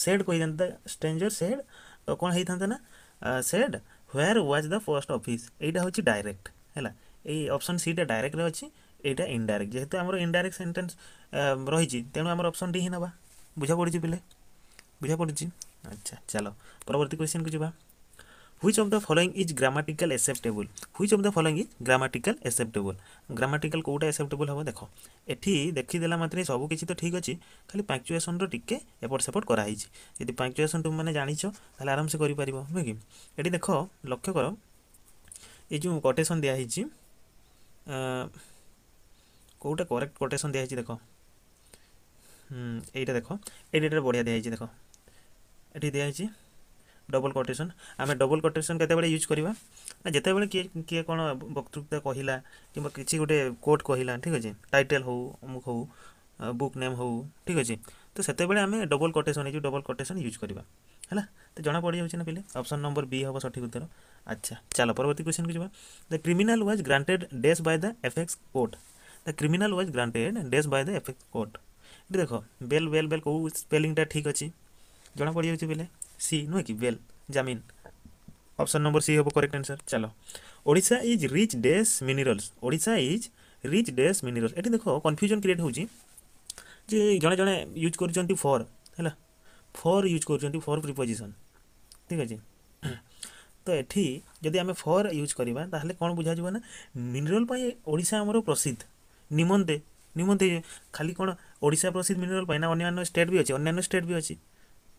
सेड कही था स्ट्रेंजर सेड तो कौन होता ना said where was the post office यहाँ हूँ डायरेक्ट है एई ऑप्शन सी टा डायरेक्ट रे अछि एटा इनडायरेक्ट जेहेतु हमर इनडायरेक्ट सेंटेंस तेणु आम ऑप्शन डी ही ना बुझा पड़ी पिले बुझा पड़ी अच्छा चलो परवर्ती क्वेश्चन को जीवा which of the following is grammatical acceptable which of the following is grammatical acceptable grammatical quota acceptable হব দেখ এটি দেখিদেলা মাত্রে সবু কিছু তো ঠিক আছে খালি পাংচুয়েসনর টিকে এপট সেপট করা হয়েছে যদি পাংচুয়েসন তুমি মানে জাঁচ তাহলে আরামসে করে পার নয় কি এটি দেখ লক্ষ্য কর এই যে কোটেসন দিয়া হয়েছি কোটা করেক্ট কোটেসন দিয়া হয়েছে দেখ এইটা দেখ এইটা এটা বড়িয়া দিয়া হয়েছে দেখ এটি দিয়া হয়েছে ଡବଲ୍ କୋଟେସନ୍ ଆମେ ଡବଲ୍ କୋଟେସନ୍ କେତେବେଳେ ୟୁଜ୍ କରିବା ନା ଯେତେବେଳେ କିଏ କିଏ କ'ଣ ବକ୍ତୃତା କହିଲା କିମ୍ବା କିଛି ଗୋଟେ କୋଟ୍ କହିଲା ଠିକ୍ ଅଛି ଟାଇଟେଲ୍ ହେଉ ଅମୁକ ହେଉ ବୁକ୍ ନେମ୍ ହେଉ ଠିକ୍ ଅଛି ତ ସେତେବେଳେ ଆମେ ଡବଲ୍ କୋଟେସନ୍ ହେଇଯିବ ଡବଲ୍ କୋଟେସନ୍ ୟୁଜ୍ କରିବା ହେଲା ତ ଜଣା ପଡ଼ିଯାଉଛି ନା ପିଲେ ଅପସନ୍ ନମ୍ବର ବି ହେବ ସଠିକ୍ ଉତ୍ତର ଆଚ୍ଛା ଚାଲ ପରବର୍ତ୍ତୀ କ୍ୱେଶ୍ଚନ୍କୁ ଯିବା ଦ criminal was granted dash by the apex court the criminal was granted dash by the effects court ଏଠି ଦେଖ ବେଲ୍ ବେଲ୍ ବେଲ୍ କେଉଁ ସ୍ପେଲିଂଟା ଠିକ୍ ଅଛି ଜଣା ପଡ଼ିଯାଉଛି ପିଲେ सी नुहे कि वेल जमीन अप्सन नंबर सी हे करेक्ट आंसर चलो ओडा इज रिच डेस मिनेरल्स ओडा इज रिच डेस मिनेरल्स ये देख कनफ्यूजन क्रिएट हो जड़े जड़े यूज कर फर है फर यूज कर फर प्रिपोजिशन ठीक है तो ये जदि आम फर यूज करवा कौन बुझा जाए ना मिनेराल ओडा आम प्रसिद्ध निमंते निमंत खाली कौन ओडा प्रसिद्ध मिनेराल ना अन्न्य स्टेट भी अच्छे अन्न्य स्टेट भी अच्छी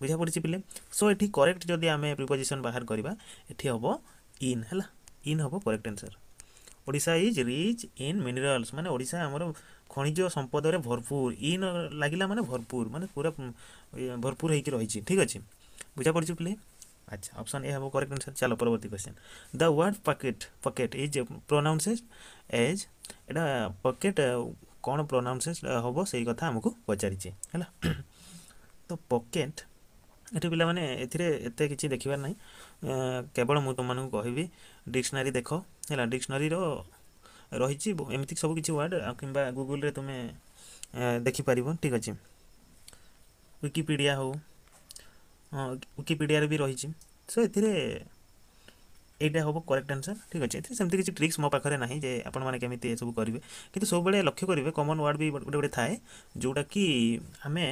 বুঝা পড়ছে পিলে সো এটি করেক্ট যদি আমি প্রিপোজিশন বাহার করা এটি হব ইন হলা ইন হব correct answer Odisha is rich in minerals ମାନେ ଓଡ଼ିଶା ଆମର ଖଣିଜ ସମ୍ପଦରେ ଭରପୁର ଇନ୍ ଲାଗିଲା ମାନେ ଭରପୁର ମାନେ ପୁରା ଭରପୁର ହେଇକି ରହିଛି ଠିକ୍ ଅଛି ବୁଝାପଡ଼ୁଛି ପିଲେ ଆଚ୍ଛା ଅପସନ୍ ଏ ହେବ କରେକ୍ଟ ଆନ୍ସର୍ ଚାଲ ପରବର୍ତ୍ତୀ question the word pocket pocket is pronounces as ଏଇଟା ପକେଟ୍ କ'ଣ ପ୍ରୋନାଉନ୍ସେସ୍ ହେବ ସେଇ କଥା ଆମକୁ ପଚାରିଛି ହେଲା ତ ପକେଟ୍ ଏଠି ପିଲାମାନେ ଏଥିରେ ଏତେ କିଛି ଦେଖିବାର ନାହିଁ କେବଳ ମୁଁ ତୁମମାନଙ୍କୁ କହିବି ଡିକ୍ସନାରୀ ଦେଖ ହେଲା ଡିକ୍ସନାରୀର ରହିଛି ଏମିତି ସବୁ କିଛି ୱାର୍ଡ଼ କିମ୍ବା ଗୁଗୁଲରେ ତୁମେ ଦେଖିପାରିବ ଠିକ୍ ଅଛି ୱିକିପିଡ଼ିଆ ହଉ ୱିକିପିଡ଼ିଆରେ ବି ରହିଛି ସୋ ଏଥିରେ ଏଇଟା ହେବ କରେକ୍ଟ ଆନ୍ସର୍ ଠିକ୍ ଅଛି ଏଥିରେ ସେମିତି କିଛି ଟ୍ରିକ୍ସ ମୋ ପାଖରେ ନାହିଁ ଯେ ଆପଣମାନେ କେମିତି ଏସବୁ କରିବେ କିନ୍ତୁ ସବୁବେଳେ ଲକ୍ଷ୍ୟ କରିବେ କମନ୍ ୱାର୍ଡ଼ ବି ଗୋଟେ ଗୋଟେ ଥାଏ ଯେଉଁଟାକି ଆମେ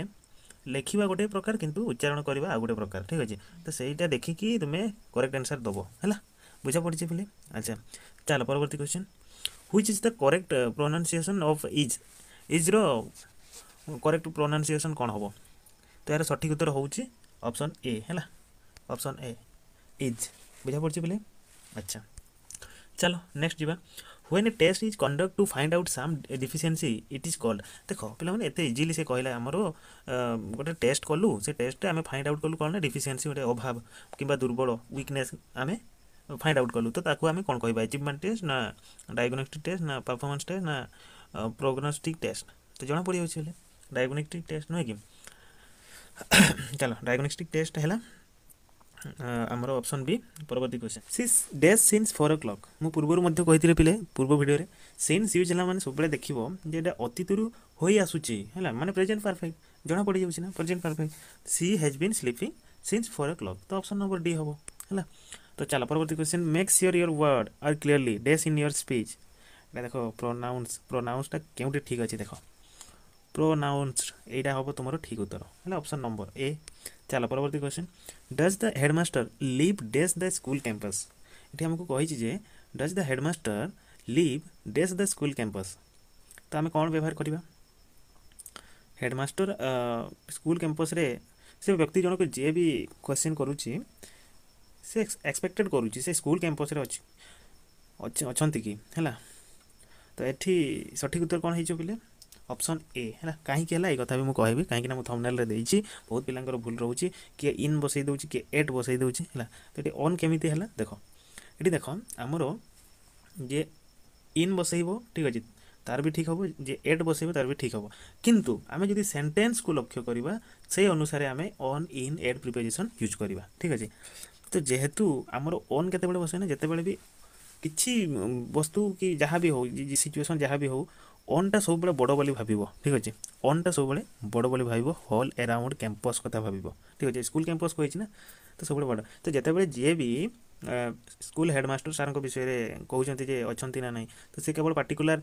ଲେଖିବା ଗୋଟେ ପ୍ରକାର କିନ୍ତୁ ଉଚ୍ଚାରଣ କରିବା ଆଉ ଗୋଟେ ପ୍ରକାର ଠିକ୍ ଅଛି ତ ସେଇଟା ଦେଖିକି ତୁମେ କରେକ୍ଟ ଆନ୍ସର୍ ଦେବ ହେଲା ବୁଝା ପଡ଼ିଛି ପିଲେ ଆଚ୍ଛା ଚାଲ ପରବର୍ତ୍ତୀ question which is the correct pronunciation of is ଇଜ୍ର correct pronunciation କ'ଣ ହେବ ତ ଏହାର ସଠିକ୍ ଉତ୍ତର ହେଉଛି ଅପସନ୍ ଏ ହେଲା ଅପସନ୍ ଏ ଇଜ୍ ବୁଝା ପଡ଼ିଛି ପିଲେ ଆଚ୍ଛା ଚାଲ ନେକ୍ସଟ ଯିବା when a test is conduct to find out some deficiency it is called ଦେଖ ପିଲାମାନେ ଏତେ ଇଜିଲି ସେ କହିଲା ଆମର ଗୋଟେ ଟେଷ୍ଟ କଲୁ ସେ ଟେଷ୍ଟରେ ଆମେ ଫାଇଣ୍ଡ ଆଉଟ୍ କଲୁ କ'ଣ ନା ଡିଫିସିଏନ୍ସି ଗୋଟେ ଅଭାବ କିମ୍ବା ଦୁର୍ବଳ ୱିକନେସ୍ ଆମେ ଫାଇଣ୍ଡ ଆଉଟ୍ କଲୁ ତ ତାକୁ ଆମେ କ'ଣ କହିବା ଏଚିଭମେଣ୍ଟ ଟେଷ୍ଟ ନା ଡାୟଗ୍ନୋଷ୍ଟିକ୍ ଟେଷ୍ଟ ନା ପରଫର୍ମାନ୍ସ ଟେଷ୍ଟ ନା ପ୍ରୋଗ୍ନୋଷ୍ଟିକ୍ ଟେଷ୍ଟ ତ ଜଣା ପଡ଼ିଯାଉଛି ହେଲେ ଡାୟଗ୍ନୋଷ୍ଟିକ୍ ଟେଷ୍ଟ ନୁହେଁ କି ଚାଲ ଡାୟଗ୍ନୋଷ୍ଟିକ୍ ଟେଷ୍ଟ ହେଲା ଆମର ଅପସନ୍ ବି ପରବର୍ତ୍ତୀ question since dash since four o'clock ମୁଁ ପୂର୍ବରୁ ମଧ୍ୟ କହିଥିଲି ପିଲେ ପୂର୍ବ ଭିଡ଼ିଓରେ ସିନ୍ସ ୟୁଜ୍ ହେଲା ମାନେ ସବୁବେଳେ ଦେଖିବ ଯେ ଏଇଟା ଅତୀତରୁ ହୋଇ ଆସୁଛି ହେଲା ମାନେ ପ୍ରେଜେଣ୍ଟ ପରଫେକ୍ଟ ଜଣା ପଡ଼ିଯାଉଛି ନା present perfect she has been sleeping since four o'clock ତ ଅପସନ୍ ନମ୍ବର ଡି ହେବ ହେଲା ତ ଚାଲ ପରବର୍ତ୍ତୀ question make sure your word are clearly dash in your speech এটা দেখো প্রোনাউন্স প্রোনাউন্সটা কেউটি ঠিক আছে দেখো প্রোনাউন্সড এইটা হব তোমার ঠিক উত্তর হলে অপশন নম্বর এ ଚାଲ ପରବର୍ତ୍ତୀ question does the headmaster leave dash the school campus ଏଠି ଆମକୁ କହିଛି ଯେ does the headmaster leave dash the school campus ତ ଆମେ କ'ଣ ବ୍ୟବହାର କରିବା ହେଡ଼ମାଷ୍ଟର ସ୍କୁଲ୍ କ୍ୟାମ୍ପସ୍ରେ ସେ ବ୍ୟକ୍ତି ଜଣକ ଯିଏ ବି କ୍ୱେଶ୍ଚିନ୍ କରୁଛି ସେ ଏକ୍ସପେକ୍ଟେଡ଼ କରୁଛି ସେ ସ୍କୁଲ୍ କ୍ୟାମ୍ପସ୍ରେ ଅଛି ଅଛନ୍ତି କି ହେଲା ତ ଏଠି ସଠିକ୍ ଉତ୍ତର କ'ଣ ହେଇଯିବ ପିଲେ অপশন এ হ্যাঁ কাহিঁকি হল এই কথা বি কহবি কিনা মু থমনেলরে দেইছি বহুত পিলাঙ্কর ভুল রহুচি কি ইন বসাই দেউছি কি এট বসাই দেউছি হ্যাঁ তো এটি অন কেমিতি হল দেখো এটি দেখ আমার যে ইন বসাইব ঠিক আছে তার বি ঠিক হব যে এট বসাইব তার বি ঠিক হব কিন্তু আমি যদি সেন্টেন্সকু লক্ষ্য করা সেই অনুসারে আমি on in at preposition use করা ঠিক আছে তো যেহেতু আমার অন কেতবে বসে না যেতবে বি কিছু বস্তু কি যা বি হোক সিচুয়েসন যা বি হোক অনটা ସବୁବେଳେ ବଡ଼ ବୋଲି ଭାବିବ ଠିକ୍ ଅଛି ଅନ୍ଟା ସବୁବେଳେ ବଡ଼ ବୋଲି ଭାବିବ ହଲ୍ ଏରାଉଣ୍ଡ କ୍ୟାମ୍ପସ୍ କଥା ଭାବିବ ଠିକ୍ ଅଛି ସ୍କୁଲ୍ କ୍ୟାମ୍ପସ୍ କହିଛି ନା ତ ସବୁବେଳେ ବଡ଼ ତ ଯେତେବେଳେ ଯିଏ ବି ସ୍କୁଲ୍ ହେଡ଼ମାଷ୍ଟର ସାର୍ଙ୍କ ବିଷୟରେ କହୁଛନ୍ତି ଯେ ଅଛନ୍ତି ନା ନାହିଁ ତ ସେ କେବଳ ପାର୍ଟିକୁଲାର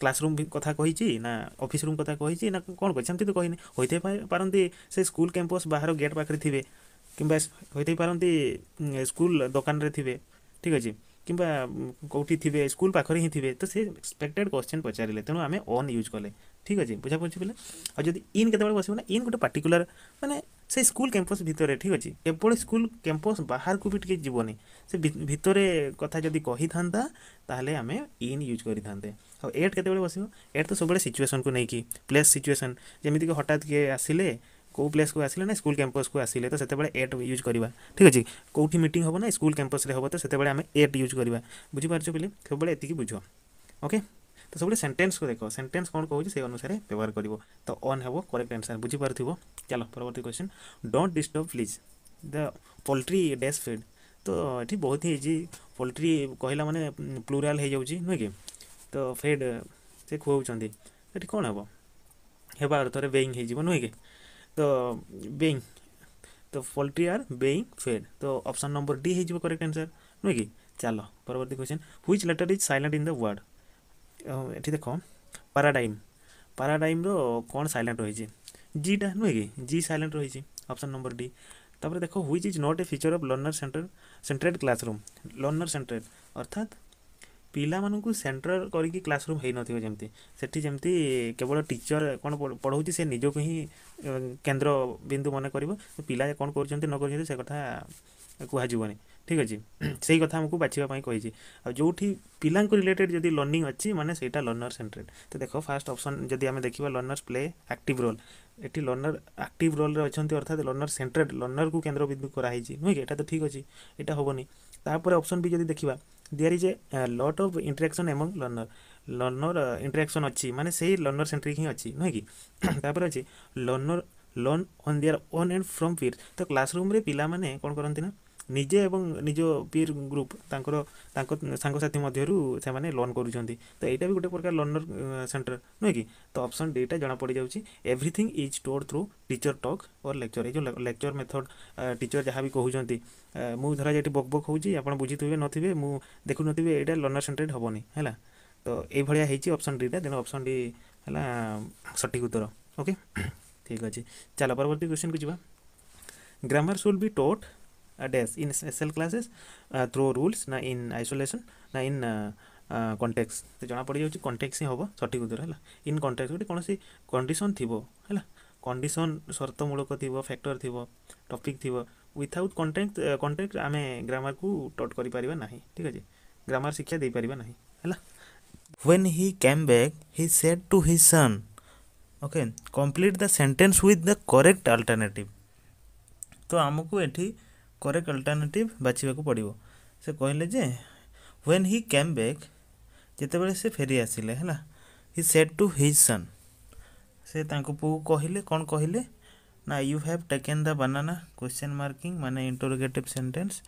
କ୍ଲାସରୁମ୍ କଥା କହିଛି ନା ଅଫିସ୍ ରୁମ୍ କଥା କହିଛି ନା କ'ଣ କହିଛି ସେମିତି ତ କହିନି ହୋଇଥାଇ ପାରନ୍ତି ସେ ସ୍କୁଲ୍ କ୍ୟାମ୍ପସ୍ ବାହାର ଗେଟ୍ ପାଖରେ ଥିବେ କିମ୍ବା ହୋଇଥାଇ ପାରନ୍ତି ସ୍କୁଲ୍ ଦୋକାନରେ ଥିବେ ଠିକ୍ ଅଛି କିମ୍ବା କେଉଁଠି ଥିବେ ସ୍କୁଲ ପାଖରେ ହିଁ ଥିବେ ତ ସେ ଏକ୍ସପେକ୍ଟେଡ଼ କ୍ୱେଶ୍ଚନ୍ ପଚାରିଲେ ତେଣୁ ଆମେ ଅନ୍ ୟୁଜ୍ କଲେ ଠିକ୍ ଅଛି ବୁଝାପଡ଼ୁଛି ପିଲା ଆଉ ଯଦି ଇନ୍ କେତେବେଳେ ବସିବ ନା ଇନ୍ ଗୋଟେ ପାର୍ଟିକୁଲାର ମାନେ ସେ ସ୍କୁଲ କ୍ୟାମ୍ପସ୍ ଭିତରେ ଠିକ୍ ଅଛି ଏଭଳି ସ୍କୁଲ କ୍ୟାମ୍ପସ୍ ବାହାରକୁ ବି ଟିକେ ଯିବନି ସେ ଭିତରେ କଥା ଯଦି କହିଥାନ୍ତା ତାହେଲେ ଆମେ ଇନ୍ ୟୁଜ୍ କରିଥାନ୍ତେ ଆଉ ଏଟ୍ କେତେବେଳେ ବସିବ ଏଟ୍ ତ ସବୁବେଳେ ସିଚୁଏସନ୍କୁ ନେଇକି ପ୍ଲେସ୍ ସିଚୁଏସନ୍ ଯେମିତିକି ହଠାତ୍ କିଏ ଆସିଲେ कौ प्लेस को आसे ना स्कूल कैंपस को आसिले तो से एट यूज करवा ठीक अच्छे कौटी मीट हम ना स्कूल कैंपस हम तो से आम एट यूज करवा बुझीपार बोले सब एति बुझ ओके तो सब सेन्टेन्स को देख सेटेन्स कौन कौन से अनुसार व्यवहार कर तो अन् हे करेक्ट आंसर बुझीपार चल परवर्त question dot disturb please the poultry dash feed तो ये बहुत ही इजी पोल्ट्री कहला मैंने प्लूराल हो जाए कि तो फेड से खुआ कौन हे हे अर्थ में वेईंग नुह कि the being the poultry are being fed so option number d is the correct answer ନୁହେଁ କି ଚାଲ ପରବର୍ତ୍ତୀ question which letter is silent in the word ଏଠି ଦେଖ ପାରାଡାଇମ୍ ପାରାଡାଇମ୍ର କ'ଣ ସାଇଲେଣ୍ଟ ରହିଛି ଜିଟା ନୁହେଁ କି ଜି ସାଇଲେଣ୍ଟ ରହିଛି ଅପସନ୍ ନମ୍ବର ଡି ତାପରେ ଦେଖ which is not a feature of learner centre centred classroom learner centred ଅର୍ଥାତ୍ ପିଲାମାନଙ୍କୁ ସେଣ୍ଟର କରିକି କ୍ଲାସରୁମ୍ ହେଇନଥିବ ଯେମିତି ସେଠି ଯେମିତି କେବଳ ଟିଚର୍ କ'ଣ ପଢ଼ାଉଛି ସେ ନିଜକୁ ହିଁ କେନ୍ଦ୍ର ବିନ୍ଦୁ ମନେ କରିବ ପିଲା କ'ଣ କରୁଛନ୍ତି ନ କରୁଛନ୍ତି ସେ କଥା କୁହାଯିବନି ଠିକ୍ ଅଛି ସେଇ କଥା ଆମକୁ ବାଛିବା ପାଇଁ କହିଛି ଆଉ ଯେଉଁଠି ପିଲାଙ୍କୁ ରିଲେଟେଡ଼ ଯଦି ଲର୍ଣ୍ଣିଂ ଅଛି ମାନେ ସେଇଟା ଲର୍ଣ୍ଣର ସେଣ୍ଟରେଡ଼ ତ ଦେଖ ଫାର୍ଷ୍ଟ ଅପସନ୍ ଯଦି ଆମେ ଦେଖିବା ଲର୍ଣ୍ଣର୍ସ ପ୍ଲେ ଆକ୍ଟିଭ୍ ରୋଲ୍ ଏଠି ଲର୍ଣ୍ଣର ଆକ୍ଟିଭ୍ ରୋଲ୍ରେ ଅଛନ୍ତି ଅର୍ଥାତ୍ ଲର୍ଣ୍ଣର ସେଣ୍ଟରେଡ଼ ଲର୍ଣ୍ଣରକୁ କେନ୍ଦ୍ରବିନ୍ଦୁ କରାହେଇଛି ନୁହେଁ କି ଏଇଟା ତ ଠିକ୍ ଅଛି ଏଇଟା ହେବନି ତାପରେ ଅପସନ୍ ବି ଯଦି ଦେଖିବା there is a, a lot of interaction among learner learner uh, interaction ଅଛି ମାନେ ସେଇ learner centric ହିଁ ଅଛି ନୁହେଁ କି ତାପରେ ଅଛି learner learn on their own and from peers ତ କ୍ଲାସରୁମ୍ରେ ପିଲାମାନେ କ'ଣ କରନ୍ତି ନା ନିଜେ ଏବଂ ନିଜ ପିଅର୍ ଗ୍ରୁପ୍ ତାଙ୍କର ତାଙ୍କ ସାଙ୍ଗସାଥି ମଧ୍ୟରୁ ସେମାନେ ଲୋନ୍ କରୁଛନ୍ତି ତ ଏଇଟା ବି ଗୋଟେ ପ୍ରକାର ଲର୍ଣ୍ଣର ସେଣ୍ଟର ନୁହେଁ କି ତ ଅପସନ୍ ଡିଟା ଜଣା ପଡ଼ିଯାଉଛି everything is store through teacher talk or lecture ଏଇ ଯେଉଁ ଲେକ୍ଚର ମେଥଡ଼ ଟିଚର ଯାହା ବି କହୁଛନ୍ତି ମୁଁ ଧରା ଏଠି ବକ୍ ବକ୍ ହେଉଛି ଆପଣ ବୁଝିଥିବେ ନଥିବେ ମୁଁ ଦେଖୁନଥିବେ ଏଇଟା ଲର୍ଣ୍ଣର ସେଣ୍ଟରେଡ଼ ହେବନି ହେଲା ତ ଏଇଭଳିଆ ହେଇଛି ଅପସନ୍ ଡିଟା ତେଣୁ ଅପସନ୍ ଡି ହେଲା ସଠିକ୍ ଉତ୍ତର ଓକେ ଠିକ୍ ଅଛି ଚାଲ ପରବର୍ତ୍ତୀ କ୍ୱେଶ୍ଚନ୍କୁ ଯିବା grammar should be taught Uh, days in SL classes uh, through rules ना in isolation ना in कंटेक्स तो जना पड़ जा कंटेक्स ही हम सठिक उत्तर है इन कंटेक्स गोटे कौन कंडीशन थी है कंडीशन सर्तमूलक थी फैक्टर थी टपिक थी विथाउट कंटेक्ट कंटेक्ट आम ग्रामर को टट कर पार ना ठीक है ग्रामर शिक्षा दे पार ना है when he came back he said to his son okay complete the sentence the correct alternative तो आमको एटी करेक्ट अल्टरनेटिव बाछवा पड़ो से कहले जे व्वेन हि कैम बैक जितेबले से फेरी आसे हि सेट टू हिज सन से पु कहले कौन कहले ना you have taken the banana question marking माने इंटरोगेटिव सेंटेंस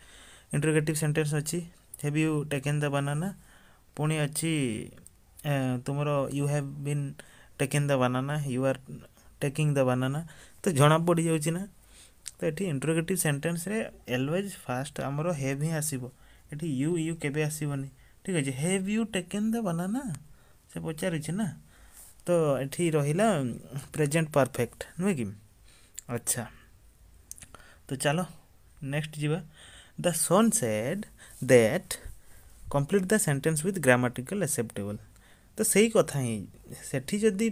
इंटरोगेटिव सेंटेंस अच्छी have you taken the banana पुणी अच्छी तुम you have been taken the banana you are taking the banana तो जना पड़ जा तो ये इंट्रोगेटिव सेन्टेन्स एलवेज फास्ट आमर हेव हिं आसो ये यू यू के आसवन ठीक अच्छे have you taken the banana से पचारिचे ना तो ये रहा प्रेजेंट परफेक्ट नुहे कि अच्छा तो चलो नेक्स्ट जीवा the son said that complete the sentence with grammatical acceptable तो सही कथा ही से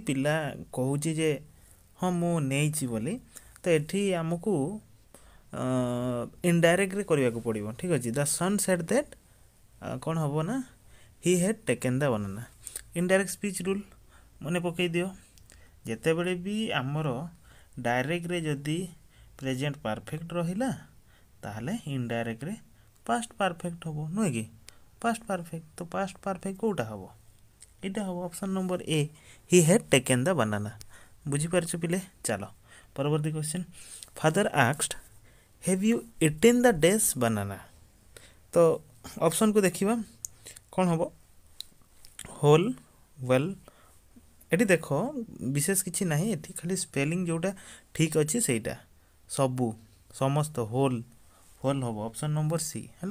पा कह हाँ मुझे बोली ତ ଏଠି ଆମକୁ ଇନଡାଇରେକ୍ଟରେ କରିବାକୁ ପଡ଼ିବ ଠିକ୍ ଅଛି ଦ ସନ୍ ସେଟ୍ ଦେଟ୍ କ'ଣ ହେବ ନା he had taken the banana indirect speech rule ମନେ ପକାଇ ଦିଅ ଯେତେବେଳେ ବି ଆମର ଡାଇରେକ୍ଟରେ ଯଦି ପ୍ରେଜେଣ୍ଟ ପରଫେକ୍ଟ ରହିଲା ତାହେଲେ ଇନଡାଇରେକ୍ଟରେ ପାଷ୍ଟ ପରଫେକ୍ଟ ହେବ ନୁହେଁ କି ପାଷ୍ଟ ପରଫେକ୍ଟ ତ ପାଷ୍ଟ ପରଫେକ୍ଟ କେଉଁଟା ହେବ ଏଇଟା ହେବ option number A he had taken the banana ବୁଝିପାରୁଛ ପିଲେ ଚାଲ परवर्ती question father आक्सड have you eaten the day banana तो ऑप्शन को देखा कौन हम होल वेल ये देखो विशेष किसी ना ये खाली स्पेलींग जोटा ठीक अच्छे से सब समस्त होल होल हम ऑप्शन नंबर सी है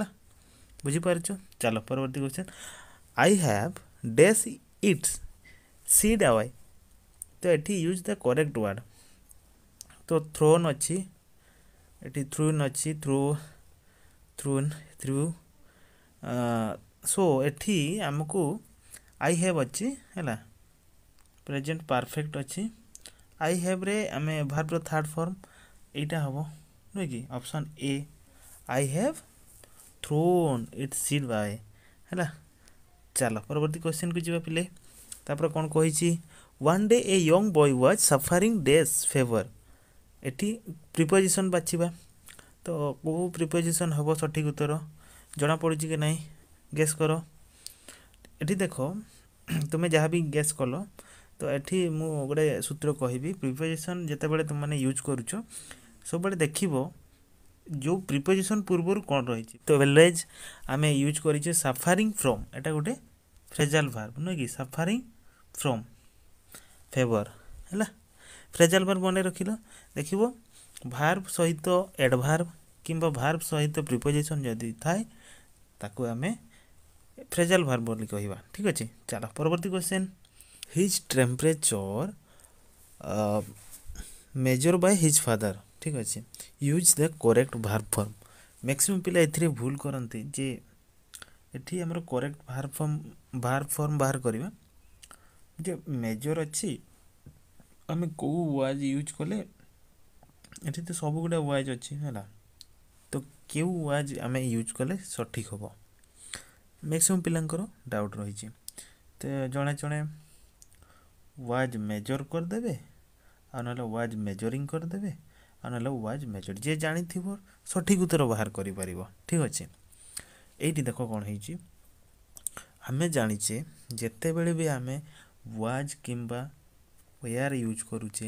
बुझिपार चल परवर्त question I how days it's सी डाव तो ये यूज द करेक्ट वार्ड तो थ्रोन अच्छी थ्रुन अच्छी थ्रु थ्रून थ्रु सो एटी आम को आई हाव अच्छी है प्रेजेंट परफेक्ट अच्छी आई हाव्रे आम भार्ब्र थर्ड फर्म यहाँ हम नुक option A I have thrown it seed वाय है चल परवर्त क्वेश्चन को जी पिले तापर कौन कही one day a young boy was suffering dash fever ଏଠି ପ୍ରିପୋଜିସନ୍ ବାଛିବା ତ କେଉଁ ପ୍ରିପୋଜିସନ୍ ହେବ ସଠିକ୍ ଉତ୍ତର ଜଣାପଡ଼ୁଛି କି ନାହିଁ ଗେସ୍ କର ଏଠି ଦେଖ ତୁମେ ଯାହା ବି ଗେସ୍ କଲ ତ ଏଠି ମୁଁ ଗୋଟେ ସୂତ୍ର କହିବି ପ୍ରିପୋଜିସନ୍ ଯେତେବେଳେ ତୁମମାନେ ୟୁଜ୍ କରୁଛ ସବୁବେଳେ ଦେଖିବ ଯେଉଁ ପ୍ରିପୋଜିସନ୍ ପୂର୍ବରୁ କ'ଣ ରହିଛି ତ ୱେଲେଜ୍ ଆମେ ୟୁଜ୍ କରିଛେ ସାଫାରିଂ ଫ୍ରମ୍ ଏଇଟା ଗୋଟେ ଫ୍ରେଜାଲ୍ ଭାର୍ବ ନୁହେଁ କି ସାଫାରିଂ ଫ୍ରମ୍ ଫେଭର୍ ହେଲା ଫ୍ରେଜାଲ୍ ଭର୍ବ ମନେ ରଖିଲ ଦେଖିବ ଭାର୍ବ ସହିତ ଏଡ଼ଭାର୍ବ କିମ୍ବା ଭାର୍ବ ସହିତ ପ୍ରିପୋଜିସନ୍ ଯଦି ଥାଏ ତାକୁ ଆମେ ଫ୍ରେଜାଲ୍ ଭାର୍ବ ବୋଲି କହିବା ଠିକ୍ ଅଛି ଚାଲ ପରବର୍ତ୍ତୀ question his temperature measure by his father ଠିକ୍ ଅଛି use the correct verb form maximum ପିଲା ଏଥିରେ ଭୁଲ କରନ୍ତି ଯେ ଏଠି ଆମର correct verb form verb form ବାହାର କରିବା ଯେ ମେଜର୍ ଅଛି ଆମେ କେଉଁ ୱାଚ୍ ୟୁଜ୍ କଲେ ଏଠି ତ ସବୁଗୁଡ଼ା ୱାଚ୍ ଅଛି ହେଲା ତ କେଉଁ ୱାଚ୍ ଆମେ ୟୁଜ୍ କଲେ ସଠିକ୍ ହେବ ମ୍ୟାକ୍ସିମମ୍ ପିଲାଙ୍କର ଡାଉଟ୍ ରହିଛି ତ ଜଣେ ଜଣେ ୱାଚ୍ ମେଜର୍ କରିଦେବେ ଆଉ ନହେଲେ ୱାଚ୍ ମେଜରିଂ କରିଦେବେ ଆଉ ନହେଲେ ୱାଚ୍ ମେଜର ଯିଏ ଜାଣିଥିବ ସଠିକ୍ ଉତ୍ତର ବାହାର କରିପାରିବ ଠିକ୍ ଅଛି ଏଇଠି ଦେଖ କ'ଣ ହେଇଛି ଆମେ ଜାଣିଛେ ଯେତେବେଳେ ବି ଆମେ ୱାଚ୍ କିମ୍ବା ওୟାର୍ ୟୁଜ୍ କରୁଛେ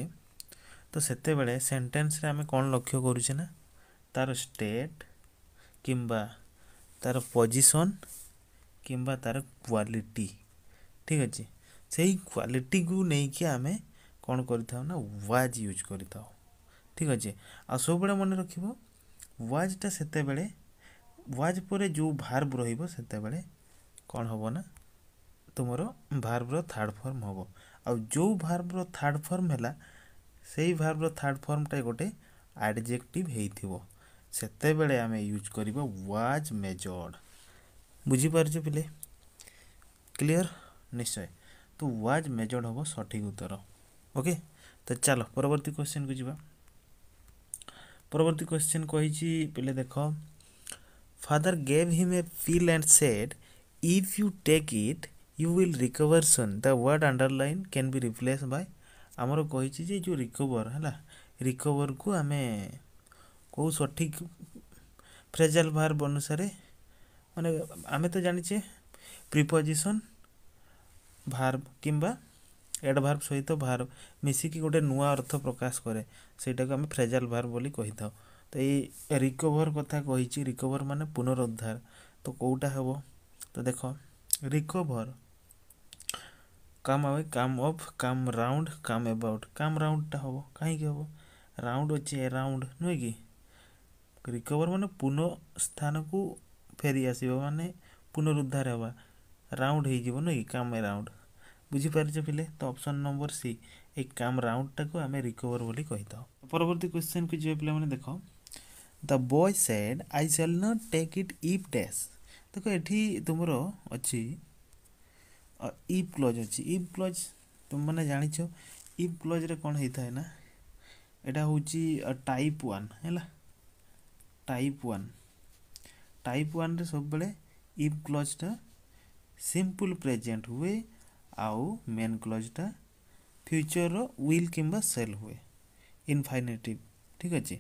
ତ ସେତେବେଳେ ସେଣ୍ଟେନ୍ସରେ ଆମେ କ'ଣ ଲକ୍ଷ୍ୟ କରୁଛେ ନା ତା'ର ଷ୍ଟେଟ୍ କିମ୍ବା ତା'ର ପୋଜିସନ୍ କିମ୍ବା ତା'ର କ୍ୱାଲିଟି ଠିକ୍ ଅଛି ସେଇ କ୍ୱାଲିଟିକୁ ନେଇକି ଆମେ କ'ଣ କରିଥାଉ ନା ୱାଜ୍ ୟୁଜ୍ କରିଥାଉ ଠିକ୍ ଅଛି ଆଉ ସବୁବେଳେ ମନେ ରଖିବ ୱାଜ୍ଟା ସେତେବେଳେ ୱାଜ୍ ପରେ ଯେଉଁ ଭାର୍ବ ରହିବ ସେତେବେଳେ କ'ଣ ହେବ ନା ତୁମର ଭାର୍ବର ଥାର୍ଡ଼ ଫର୍ମ ହେବ ଆଉ ଯେଉଁ ଭାର୍ବର ଥାର୍ଡ଼ ଫର୍ମ ହେଲା ସେଇ ଭାର୍ବର ଥାର୍ଡ଼ ଫର୍ମଟା ଗୋଟେ ଆଡ଼ଜେକ୍ଟିଭ୍ ହେଇଥିବ ସେତେବେଳେ ଆମେ ୟୁଜ୍ କରିବା ୱାଜ୍ ମେଜର୍ଡ଼ ବୁଝିପାରୁଛୁ ପିଲେ କ୍ଲିଅର୍ ନିଶ୍ଚୟ ତ ୱାଜ୍ ମେଜର୍ଡ଼ ହେବ ସଠିକ୍ ଉତ୍ତର ଓକେ ତ ଚାଲ ପରବର୍ତ୍ତୀ କ୍ୱେଶ୍ଚିନ୍କୁ ଯିବା ପରବର୍ତ୍ତୀ କ୍ୱେଶ୍ଚିନ୍ କହିଛି ପିଲେ ଦେଖ father gave him a pill and said if you take it you will recover soon the word underline can be replace by ଆମର କହିଛି ଯେ ଯେଉଁ ରିକଭର ହେଲା ରିକଭରକୁ ଆମେ କେଉଁ ସଠିକ୍ ଫ୍ରେଜାଲ୍ ଭାର୍ବ ଅନୁସାରେ ମାନେ ଆମେ ତ ଜାଣିଛେ ପ୍ରିପୋଜିସନ୍ ଭାର୍ବ କିମ୍ବା ଏଡ଼ଭାର୍ବ ସହିତ ଭାର୍ବ ମିଶିକି ଗୋଟେ ନୂଆ ଅର୍ଥ ପ୍ରକାଶ କରେ ସେଇଟାକୁ ଆମେ ଫ୍ରେଜାଲ୍ ଭାର୍ବ ବୋଲି କହିଥାଉ ତ ଏଇ ରିକଭର କଥା କହିଛି ରିକଭର ମାନେ ପୁନରୁଦ୍ଧାର ତ କେଉଁଟା ହେବ ତ ଦେଖ ରିକଭର କାମ୍ ଆୱେ କାମ୍ ଅଫ୍ କାମ୍ ରାଉଣ୍ଡ କାମ୍ ଏବାଉଟ୍ କାମ୍ ରାଉଣ୍ଡଟା ହେବ କାହିଁକି ହେବ ରାଉଣ୍ଡ ଅଛି ଏରାଉଣ୍ଡ ନୁହେଁ କି ରିକଭର୍ ମାନେ ପୁନଃ ସ୍ଥାନକୁ ଫେରି ଆସିବ ମାନେ ପୁନରୁଦ୍ଧାର ହେବା ରାଉଣ୍ଡ ହେଇଯିବ ନୁହେଁ କି କାମ୍ ଏରାଉଣ୍ଡ ବୁଝିପାରିଛ ପିଲେ ତ ଅପସନ୍ ନମ୍ବର ସି ଏଇ କାମ୍ ରାଉଣ୍ଡଟାକୁ ଆମେ ରିକଭର୍ ବୋଲି କହିଥାଉ ପରବର୍ତ୍ତୀ କ୍ୱେଶ୍ଚନ୍କୁ ଯିବେ ପିଲାମାନେ ଦେଖ the boy said I shall not take it if dash ଦେଖ ଏଠି ତୁମର ଅଛି ଇଫ୍ କ୍ଲୋଜ୍ ଅଛି ଇଫ୍ କ୍ଲୋଜ୍ ତୁମେମାନେ ଜାଣିଛ ଇଫ୍ କ୍ଲୋଜ୍ରେ କ'ଣ ହେଇଥାଏ ନା ଏଇଟା ହେଉଛି ଟାଇପ୍ ୱାନ୍ ହେଲା ଟାଇପ୍ ୱାନ୍ ଟାଇପ୍ ୱାନ୍ରେ ସବୁବେଳେ ଇଫ୍ କ୍ଲୋଜ୍ଟା ସିମ୍ପଲ୍ ପ୍ରେଜେଣ୍ଟ ହୁଏ ଆଉ ମେନ୍ କ୍ଲୋଜ୍ଟା ଫ୍ୟୁଚର୍ର ୱିଲ୍ କିମ୍ବା ସେଲ୍ ହୁଏ ଇନଫାଇନେଟିଭ୍ ଠିକ୍ ଅଛି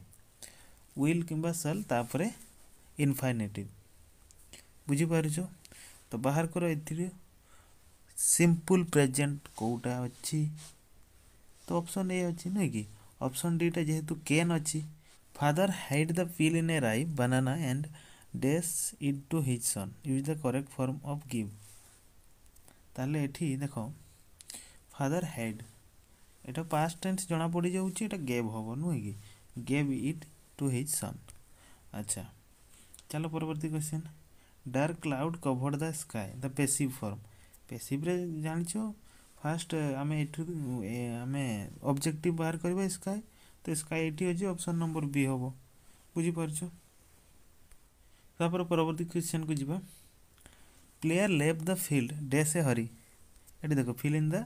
ୱିଲ୍ କିମ୍ବା ସେଲ୍ ତାପରେ ଇନଫାଇନେଟିଭ୍ ବୁଝିପାରୁଛ ତ ବାହାର କର ଏଥିରୁ सिंपल प्रेजेंट कौटा अच्छी तो ऑप्शन ए अच्छी नहीं कि ऑप्शन टा जेहेतु केन अच्छी father hid the pill in a ripe banana and dash it to his son use the correct form of give ताल देख फादर हाइड यहाँ पास टेन्स जना पड़ जाटा गेव हम नुह कि gave it to his son अच्छा चलो परवर्ती question dark cloud covered the sky the passive form पेसीव्रे जाच फास्ट आम आम अब्जेक्ट बाहर करवा स्काय तो स्काय ये अप्सन नंबर बी हम बुझीपार परवर्त क्वेश्चन को जीवा प्लेयर लेव द फिल्ड डेस ए हरी ये देख fill in the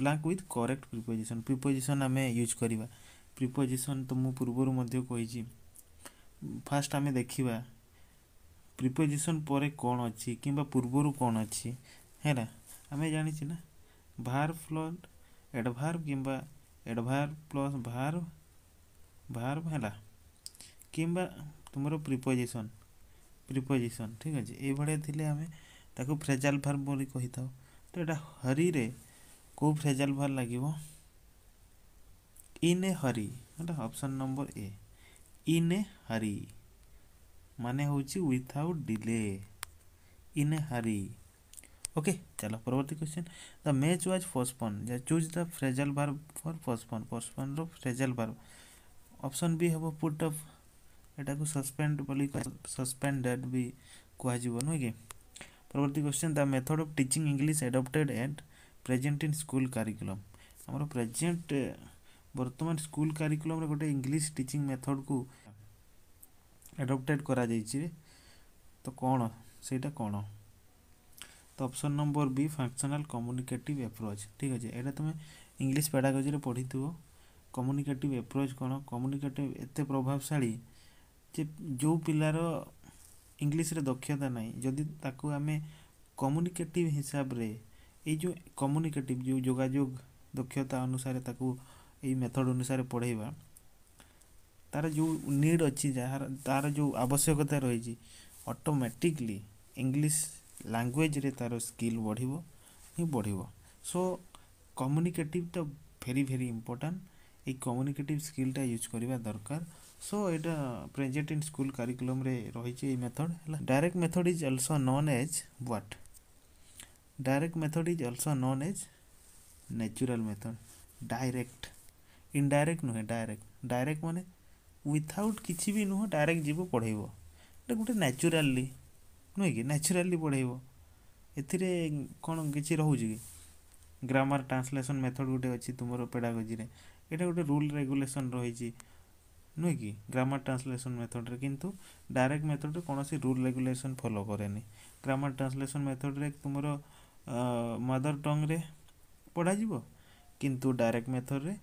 blank with correct preposition preposition आम यूज करवा प्रिपोजिशन तो मुझे पूर्वर मध्य फास्ट आम देखा प्रिपोजिशन पर कौन अच्छी किंवा पूर्वर कौन अच्छी है ना आम जाचे ना भार फ्लोर एडभार्व कि एडभार प्लस भार भार है कि तुम प्रिपोजिशन प्रिपोजिशन ठीक अच्छे ये भाया थी आम फ्रेजाल भार बोली कही था तो यहाँ हरी रे को फ्रेजाल भार लगे इन ए हरी है option number A in a hurry माने हूँ without delay in a Hari okay चलो परवर्त question the match was postpone या choose the phrasal verb for postpone postpone phrasal phrasal verb भी हम पुट अफ एटा को सस्पेंड बोली suspended भी कहा जीवो नो के question the method of teaching English adopted at present in school curriculum हमरो प्रेजेट बर्तमान स्कूल करिकुलम रे गोटे इंग्लिश टीचिंग मेथड को अडॉप्टेड कर तो कोन सेटा कोन तो option number B functional communicative approach ठीक अच्छे ये तुम इंग्लीश पेड़ागज पढ़ी थो कम्युनिकेटिव एप्रोच कौन कम्युनिकेटिव एत प्रभावशा जो पिलार इंग्लीश रे दक्षता ना जदि आम कम्युनिकेट हिसाब से जो कम्युनिकेट जो जोजोग दक्षता अनुसार मेथड अनुसार पढ़ेगा तार जो नीड अच्छी तार जो आवश्यकता रही ऑटोमेटिकली इंग्लिश ଲାଙ୍ଗୁଏଜ୍ରେ ତା'ର ସ୍କିଲ୍ ବଢ଼ିବ ହିଁ ବଢ଼ିବ ସୋ କମ୍ୟୁନିକେଟିଭ୍ଟା ଭେରି ଭେରି ଇମ୍ପୋର୍ଟାଣ୍ଟ ଏଇ କମ୍ୟୁନିକେଟିଭ୍ ସ୍କିଲ୍ଟା ୟୁଜ୍ କରିବା ଦରକାର ସୋ ଏଇଟା ପ୍ରେଜେଣ୍ଟ ଇନ୍ ସ୍କୁଲ୍ କାରିକୁଲମ୍ରେ ରହିଛି ଏଇ ମେଥଡ଼୍ ହେଲା direct method is also known as what direct method is also known as natural method direct indirect ନୁହେଁ ଡାଇରେକ୍ଟ ଡାଇରେକ୍ଟ ମାନେ ୱିଥାଉଟ୍ କିଛି ବି ନୁହଁ ଡାଇରେକ୍ଟ ଯିବ ପଢ଼େଇବ ଏଇଟା ଗୋଟେ ନ୍ୟାଚୁରାଲି ନୁହେଁ କି ନ୍ୟାଚୁରାଲି ପଢ଼େଇବ ଏଥିରେ କ'ଣ କିଛି ରହୁଛି କି ଗ୍ରାମାର ଟ୍ରାନ୍ସଲେସନ୍ ମେଥଡ଼୍ ଗୋଟେ ଅଛି ତୁମର ପେଡ଼ାଗୋଜିରେ ଏଇଟା ଗୋଟେ ରୁଲ୍ ରେଗୁଲେସନ୍ ରହିଛି ନୁହେଁ କି ଗ୍ରାମାର ଟ୍ରାନ୍ସଲେସନ୍ ମେଥଡ଼୍ରେ କିନ୍ତୁ ଡାଇରେକ୍ଟ ମେଥଡ଼୍ରେ କୌଣସି ରୁଲ୍ ରେଗୁଲେସନ୍ ଫଲୋ କରେନି ଗ୍ରାମାର ଟ୍ରାନ୍ସଲେସନ୍ ମେଥଡ଼୍ରେ ତୁମର ମଦର ଟଙ୍ଗରେ ପଢ଼ାଯିବ କିନ୍ତୁ ଡାଇରେକ୍ଟ ମେଥଡ଼୍ରେ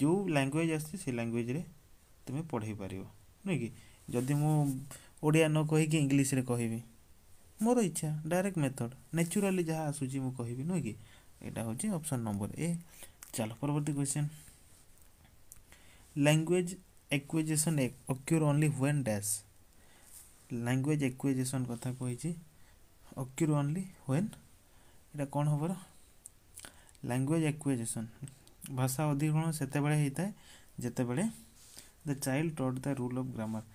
ଯେଉଁ ଲାଙ୍ଗୁଏଜ୍ ଆସୁଛି ସେ ଲାଙ୍ଗୁଏଜ୍ରେ ତୁମେ ପଢ଼େଇ ପାରିବ ନୁହେଁ କି ଯଦି ମୁଁ ଓଡ଼ିଆ ନ କହିକି ଇଂଲିଶରେ କହିବି ମୋର ଇଚ୍ଛା ଡାଇରେକ୍ଟ ମେଥଡ଼ ନ୍ୟାଚୁରାଲି ଯାହା ଆସୁଛି ମୁଁ କହିବି ନୁହେଁ କି ଏଇଟା ହେଉଛି ଅପସନ୍ ନମ୍ବର ଏ ଚାଲ ପରବର୍ତ୍ତୀ question language acquisition occur only when dash language acquisition କଥା କହିଛି ଅକ୍ୟୁର ଓନ୍ଲି ହ୍ୱେନ୍ ଏଇଟା କ'ଣ ହେବର ଲାଙ୍ଗୁଏଜ୍ ଏକ୍ୱେଜେସନ୍ ଭାଷା ଅଧିଗ୍ରହଣ ସେତେବେଳେ ହେଇଥାଏ ଯେତେବେଳେ the child taught the rule of grammar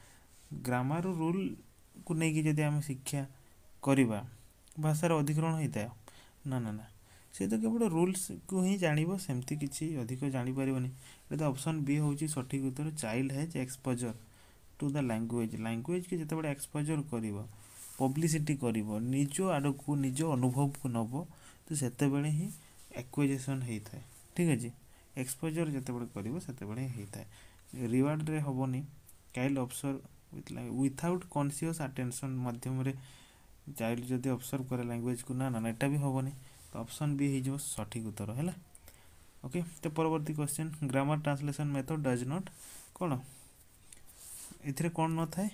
grammar ରୁଲ୍କୁ ନେଇକି ଯଦି ଆମେ ଶିକ୍ଷା କରିବା ଭାଷାର ଅଧିକରଣ ହେଇଥାଏ ନା ନା ନା ସେ ତ କେବଳ ରୁଲ୍ସକୁ ହିଁ ଜାଣିବ ସେମିତି କିଛି ଅଧିକ ଜାଣିପାରିବନି ଏଇଟା ତ ଅପସନ୍ ବି ହେଉଛି ସଠିକ୍ ଉତ୍ତର child has exposure to the language ଲାଙ୍ଗୁଏଜ୍କି ଯେତେବେଳେ ଏକ୍ସପୋଜର୍ କରିବ ପବ୍ଲିସିଟି କରିବ ନିଜ ଆଡ଼କୁ ନିଜ ଅନୁଭବକୁ ନେବ ତ ସେତେବେଳେ ହିଁ ଆକ୍ୱେଜେସନ୍ ହେଇଥାଏ ଠିକ୍ ଅଛି ଏକ୍ସପୋଜର୍ ଯେତେବେଳେ କରିବ ସେତେବେଳେ ହେଇଥାଏ ରିୱାର୍ଡ଼ରେ ହେବନି child officer with without conscious attention ମାଧ୍ୟମରେ ଚାଇଲ୍ଡ ଯଦି ଅବସର୍ଭ କରେ ଲାଙ୍ଗୁଏଜକୁ ନା ନା ଏଟା ବି ହେବନି ତ ଅପସନ୍ ବି ହେଇଯିବ ସଠିକ୍ ଉତ୍ତର ହେଲା ଓକେ ତ ପରବର୍ତ୍ତୀ question grammar translation method does not କ'ଣ ଏଥିରେ କ'ଣ ନଥାଏ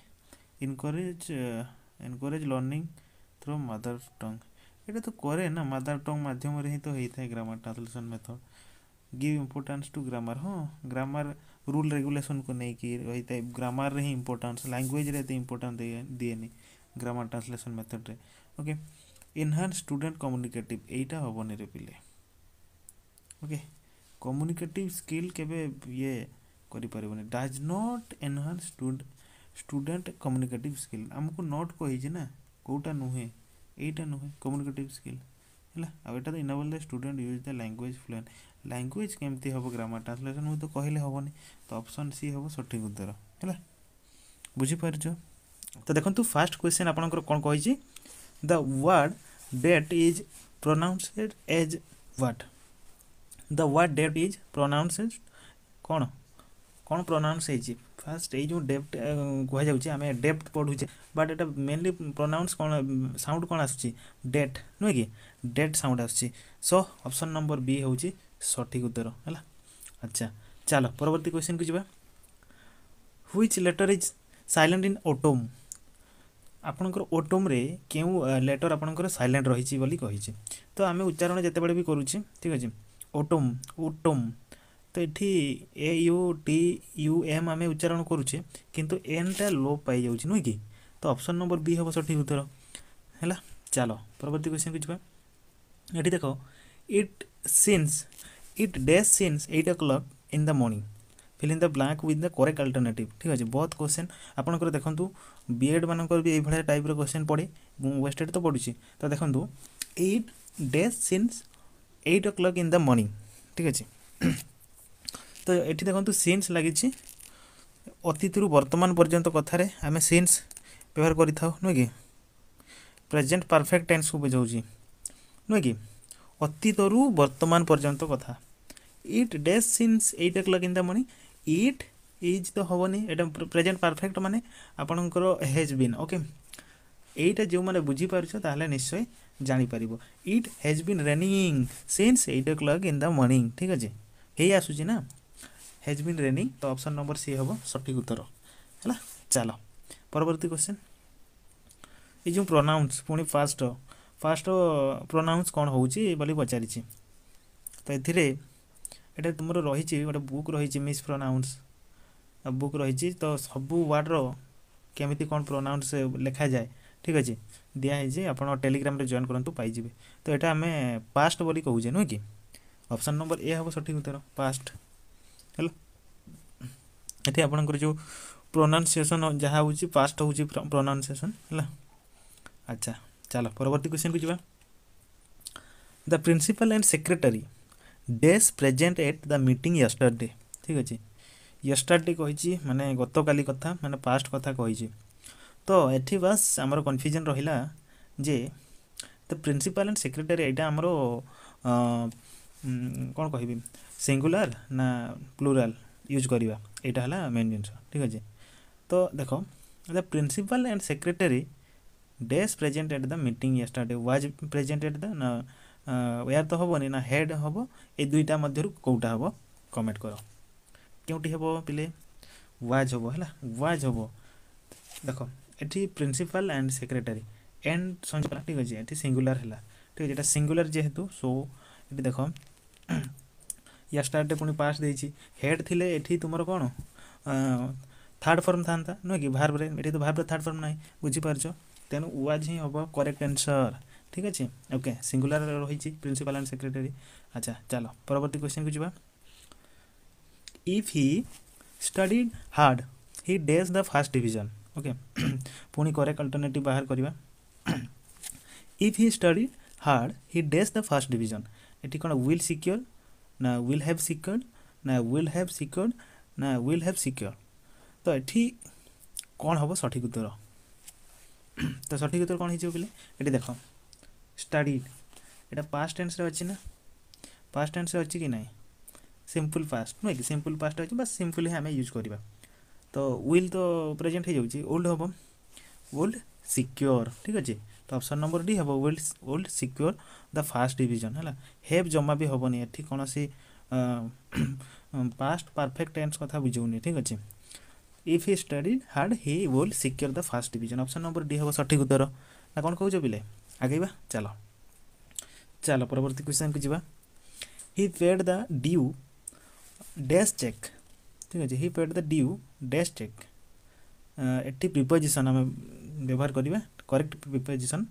encourage encourage learning through mother tongue ଏଇଟା ତ କରେ ନା ମାଦର ଟଙ୍ଗ୍ ମାଧ୍ୟମରେ ହିଁ ତ ହେଇଥାଏ grammar translation method give importance to grammar ହଁ ଗ୍ରାମାର रूल रेगुलेसन को नहीं रही ग्रामार ही इंपोर्टान्स लांगुएज इंपोर्टान्स दिए ग्रामार ट्रांसलेसन मेथड रे ओके एनहांस स्टूडेंट कम्युनिकेटिव यहीटा हेनी रे पिले ओके कम्युनिकेटिव स्किल केवे ये କରିପାରିବନି does not enhance student communicative skill ଆମକୁ ନଟ୍ କହିଛି ନା କେଉଁଟା ନୁହେଁ ଏଇଟା ନୁହେଁ କମ୍ୟୁନିକେଟିଭ୍ ସ୍କିଲ୍ ହେଲା ଆଉ ଏଇଟା ତ enable the student use the language fluent language କେମିତି ହେବ ଗ୍ରାମାର ଟ୍ରାନ୍ସଲେସନ୍ ମୁଁ ତ କହିଲେ ହେବନି ତ ଅପସନ୍ ସି ହେବ ସଠିକ୍ ଉତ୍ତର ହେଲା ବୁଝିପାରୁଛ ତ ଦେଖନ୍ତୁ ଫାର୍ଷ୍ଟ କ୍ୱେଶ୍ଚିନ୍ ଆପଣଙ୍କର କ'ଣ କହିଛି the word that is pronounced as what the word that is pronounced କ'ଣ କ'ଣ ପ୍ରୋନାଉନ୍ସ ହେଇଛି ଫାର୍ଷ୍ଟ ଏଇ ଯେଉଁ ଡେପ୍ଟ କୁହାଯାଉଛି ଆମେ ଡେପ୍ଟ ପଢ଼ୁଛେ ବଟ୍ ଏଇଟା ମେନଲି ପ୍ରୋନାଉନ୍ସ କ'ଣ ସାଉଣ୍ଡ କ'ଣ ଆସୁଛି ଡେଟ୍ ନୁହେଁ କି ଡେଟ୍ ସାଉଣ୍ଡ ଆସୁଛି ସୋ ଅପସନ୍ ନମ୍ବର ବି ହେଉଛି সঠিক উত্তর হ্যাঁ আচ্ছা চাল পরবর্তী কোশ্চেন কু যা which letter is silent in autumn ଆପଣଙ୍କର ଓଟୋମ୍ରେ କେଉଁ ଲେଟର୍ ଆପଣଙ୍କର ସାଇଲେଣ୍ଟ ରହିଛି ବୋଲି କହିଛି ତ ଆମେ ଉଚ୍ଚାରଣ ଯେତେବେଳେ ବି କରୁଛେ ଠିକ୍ ଅଛି ଓଟୋମ୍ ଓଟୋମ୍ ତ ଏଠି A U T U M ଆମେ ଉଚ୍ଚାରଣ କରୁଛେ କିନ୍ତୁ ଏନ୍ଟା ଲୋପ୍ ପାଇଯାଉଛି ନୁହେଁ କି ତ ଅପସନ୍ ନମ୍ବର ବି ହେବ ସଠିକ୍ ଉତ୍ତର ହେଲା ଚାଲ ପରବର୍ତ୍ତୀ କ୍ୱେଶ୍ଚନ୍କୁ ଯିବା ଏଠି ଦେଖ it since it dash since eight o'clock in the morning fill in the blank with the correct alternative ଠିକ୍ ଅଛି ବହୁତ କ୍ୱେଶ୍ଚନ୍ ଆପଣଙ୍କର ଦେଖନ୍ତୁ ବିଏଡ଼୍ ମାନଙ୍କର ବି ଏଇଭଳିଆ ଟାଇପ୍ର କ୍ୱେଶ୍ଚନ୍ ପଡ଼େ ୱେଷ୍ଟେଡ଼୍ ତ ପଡ଼ୁଛି ତ ଦେଖନ୍ତୁ it dash since eight o'clock in the morning ଠିକ୍ ଅଛି ତ ଏଠି ଦେଖନ୍ତୁ ସିନ୍ସ ଲାଗିଛି ଅତୀତରୁ ବର୍ତ୍ତମାନ ପର୍ଯ୍ୟନ୍ତ କଥାରେ ଆମେ ସିନ୍ସ ବ୍ୟବହାର କରିଥାଉ ନୁହେଁ କି ପ୍ରେଜେଣ୍ଟ ପରଫେକ୍ଟ ଟେନ୍ସକୁ ବୁଝାଉଛି ନୁହେଁ କି ଅତୀତରୁ ବର୍ତ୍ତମାନ ପର୍ଯ୍ୟନ୍ତ କଥା it dash since eight o'clock in the morning it is তো হবনি এটা প্রেজেন্ট পারফেক্ট মানে আপনার হেজ বিন ওকে এইটা যে বুঝিপারছ তাহলে নিশ্চয় জাঁপার it has been raining since eight o'clock in the morning ঠিক আছে হয়ে আসুচি না হেজ বিন রেনিং তো অপশন নম্বর সি হব সঠিক উত্তর ହେଲା ଚାଲ ପରବର୍ତ୍ତୀ କ୍ୱେଶ୍ଚନ୍ ଏଇ ଯେଉଁ ପ୍ରୋନାଉନ୍ସ ପୁଣି ଫାଷ୍ଟ ଫାଷ୍ଟ ପ୍ରୋନାଉନ୍ସ କ'ଣ ହେଉଛି ବୋଲି ପଚାରିଛି ତ ଏଥିରେ एटे तुम रही गोटे बुक रही मिस प्रोनाउंस बुक रही तो सब वार्डर केमी कौन प्रोनाउंस लिखा जाए ठीक अच्छे दिखाई आप टेलीग्राम जॉन करूँ पाई तो यहाँ आम पास्ट बोली कहजे नुह कि ऑप्शन नंबर ए हम सठिक उत्तर पास्ट है ये आपण जो प्रोनाउनसीएसन जहाँ हूँ पास्ट हूँ प्रोनाउनसीएसन है अच्छा चल परवर्त क्वेश्चन को जी the principal and secretary dash present at the meeting yesterday ଠିକ୍ ଅଛି ୟଷ୍ଟରଡେ କହିଛି ମାନେ ଗତକାଲି କଥା ମାନେ ପାଷ୍ଟ କଥା କହିଛି ତ ଏଠି ବାସ୍ ଆମର କନଫ୍ୟୁଜନ୍ ରହିଲା ଯେ ଦ ପ୍ରିନ୍ସିପାଲ୍ ଆଣ୍ଡ ସେକ୍ରେଟାରୀ ଏଇଟା ଆମର କ'ଣ କହିବି ସିଙ୍ଗୁଲାର ନା ପ୍ଲୁରାଲ ୟୁଜ୍ କରିବା ଏଇଟା ହେଲା ମେନ୍ ଜିନିଷ ଠିକ୍ ଅଛି ତ ଦେଖ the principal and secretary dash present at the meeting yesterday was present at the where ତ ହେବନି ନା ହେଡ଼୍ ହେବ ଏଇ ଦୁଇଟା ମଧ୍ୟରୁ କେଉଁଟା ହେବ କମେଣ୍ଟ କର କେଉଁଠି ହେବ ପିଲେ ୱାଜ୍ ହେବ ହେଲା ୱାଜ୍ ହେବ ଦେଖ ଏଠି ପ୍ରିନ୍ସିପାଲ୍ ଆଣ୍ଡ ସେକ୍ରେଟାରୀ ଏଣ୍ଡ ସଂଯୁକ୍ତ ଠିକ୍ ଅଛି ଏଠି ସିଙ୍ଗୁଲାର ହେଲା ଠିକ୍ ଅଛି ଏଟା ସିଙ୍ଗୁଲାର ଯେହେତୁ ସୋ ଏଠି ଦେଖ ୟା ଷ୍ଟାର୍ଟରେ ପୁଣି ପାସ୍ ଦେଇଛି ହେଡ଼୍ ଥିଲେ ଏଠି ତୁମର କ'ଣ ଥାର୍ଡ଼ ଫର୍ମ ଥାନ୍ତା ନୁହେଁ କି ଭାର୍ବରେ ଏଠି ତ ଭାର୍ବରେ ଥାର୍ଡ଼ ଫର୍ମ ନାହିଁ ବୁଝିପାରୁଛ ତେଣୁ ୱାଜ୍ ହିଁ ହେବ କରେକ୍ଟ ଆନ୍ସର୍ ঠিক আছে ওকে সিঙ্গুলার রয়েছে প্রিন্সিপাল অ্যান্ড সেক্রেটারি আচ্ছা চলো পরবর্তী কোশ্চেনকে যা if he studied hard he dash the first division okay পুଣି correct alternative ବାହାର କରିବା if he study hard he dash the first division ଏଠି କ'ଣ ୱିଲ୍ ସିକ୍ୟୋର ନା ୱିଲ୍ ହ୍ୟାଭ୍ ସିକ୍ୟୋର୍ଡ଼ ନା ୱିଲ୍ ହ୍ୟାଭ୍ ସିକ୍ୟୋର୍ଡ଼ ନା ୱିଲ୍ ହ୍ୟାଭ୍ ସିକ୍ୟୋର ତ ଏଠି କ'ଣ ହେବ ସଠିକ୍ ଉତ୍ତର ତ ସଠିକ୍ ଉତ୍ତର କ'ଣ ହେଇଯିବ ପିଲେ ଏଠି ଦେଖ স্টাডিড এটা পাস্ট টেন্সরে ଅଛି ନା পাস্ট টেন্সରେ ଅଛି କି ନାହିଁ ସିମ୍ପଲ୍ ପାଷ୍ଟ ନୁହେଁ କି ସିମ୍ପଲ୍ ପାଷ୍ଟ ଅଛି ବା ସିମ୍ପଲ୍ ହିଁ ଆମେ ୟୁଜ୍ କରିବା ତ ୱିଲ୍ ତ ପ୍ରେଜେଣ୍ଟ ହେଇଯାଉଛି ଓଲ୍ଡ ହେବ ଓଲ୍ଡ ସିକ୍ୟୋର ଠିକ୍ ଅଛି ତ ଅପସନ୍ ନମ୍ବର ଡି ହେବ will would secure the first division ହେଲା ହେଭ୍ ଜମା ବି ହେବନି ଏଠି କୌଣସି ପାଷ୍ଟ ପରଫେକ୍ଟ ଟେନ୍ସ କଥା ବୁଝଉନି ଠିକ୍ ଅଛି if he studied hard he will secure the first division option number D ହେବ ସଠିକ୍ ଉତ୍ତର ନା କ'ଣ କହୁଛ ପିଲେ आगे चल चल परवर्त क्वेश्चन को जीवा he paid the due dash check ठीक अच्छे he paid the due dash check ये प्रिपोजिशन आम व्यवहार करवा करेक्ट प्रिपोजिशन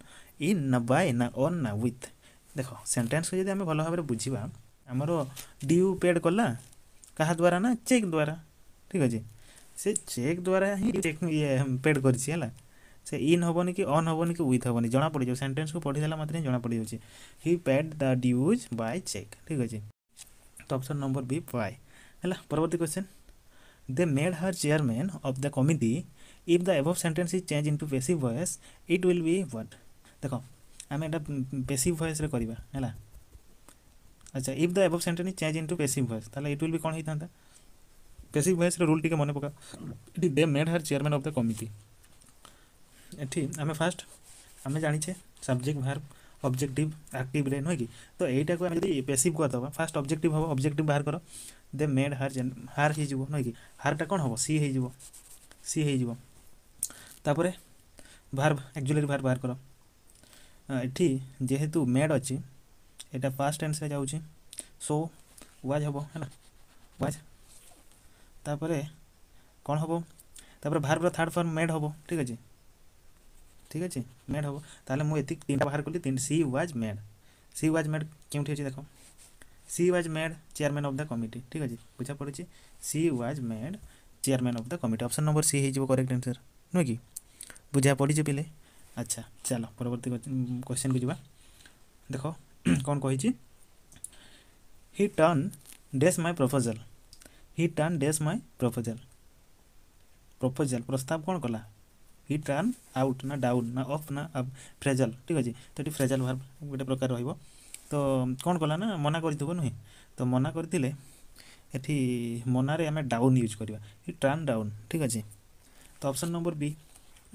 इन ना बाय ना ऑन ना विथ देखो सेंटेंस को जब आम भल भाव बुझा आमर ड्यू पेड कला क्या द्वारा ना चेक द्वारा ठीक अच्छे से चेक द्वारा ही चेक ये पेड कर से इन हेनी कि अन् हेनी कि ओथ हेनी जना पड़ जाए सेन्टेन्स को पढ़ी देला मात्र जना पड़ जाए he paid the dues by check ठीक अच्छे तो अप्सन नंबर बी वाय है परवर्त question they made her chairman of the committee if the above sentence is chase into passive voice it will be what देख आम एट बेसी भयस है अच्छा इफ द एभव सेन्टेन्स चेज इन टू बेसि भयस इट विल बी कौन होता बेसिक भयस रूल टे मन पका they made her chairman of the committee eighty आम फास्ट आम जाने सब्जेक्ट भार अब्जेक्टिव आक्टिव ब्रेन हो तो यहीटा को पेसीव करदे फास्ट अब्जेक्ट हम अब्जेक्ट बाहर कर दे मेड हार जेन हार हो कि हार्टा कौन हम सी हो सी होपर भार एक्चुअल भार बाहर कर इटी जेहेतु मेड अच्छी यहाँ पास टेन्स जा सो व्वाज हम है व्वाज तापर कौन हम तापर भार थार्ड फर्म मेड हम ठीक अच्छे ठीक अच्छे मेड हम तेल मुझे तीन बाहर कली she was made she was made Kyonti देख she was made chairman of the committee ठीक अच्छे बुझा पड़े she was made chairman of the committee option number C हो करेक्ट आंसर नुह कि बुझा पड़ी पे अच्छा चल परवर्त क्वेश्चन को जवा देख कौन कही turn dash my proposal he turn dash my proposal proposal प्रस्ताव कौन कला হি ଟ୍ରାନ୍ ଆଉଟ୍ ନା ଡାଉନ୍ ନା ଅଫ୍ ନା ଫ୍ରେଜାଲ୍ ଠିକ୍ ଅଛି ତ ଏଠି ଫ୍ରେଜାଲ୍ ଭାର୍ବ ଗୋଟେ ପ୍ରକାର ରହିବ ତ କ'ଣ କଲା ନା ମନା କରିଥିବ ନୁହେଁ ତ ମନା କରିଥିଲେ ଏଠି ମନାରେ ଆମେ ଡାଉନ୍ ୟୁଜ୍ କରିବା ହି ଟ୍ରାନ୍ ଡାଉନ୍ ଠିକ୍ ଅଛି ତ option number B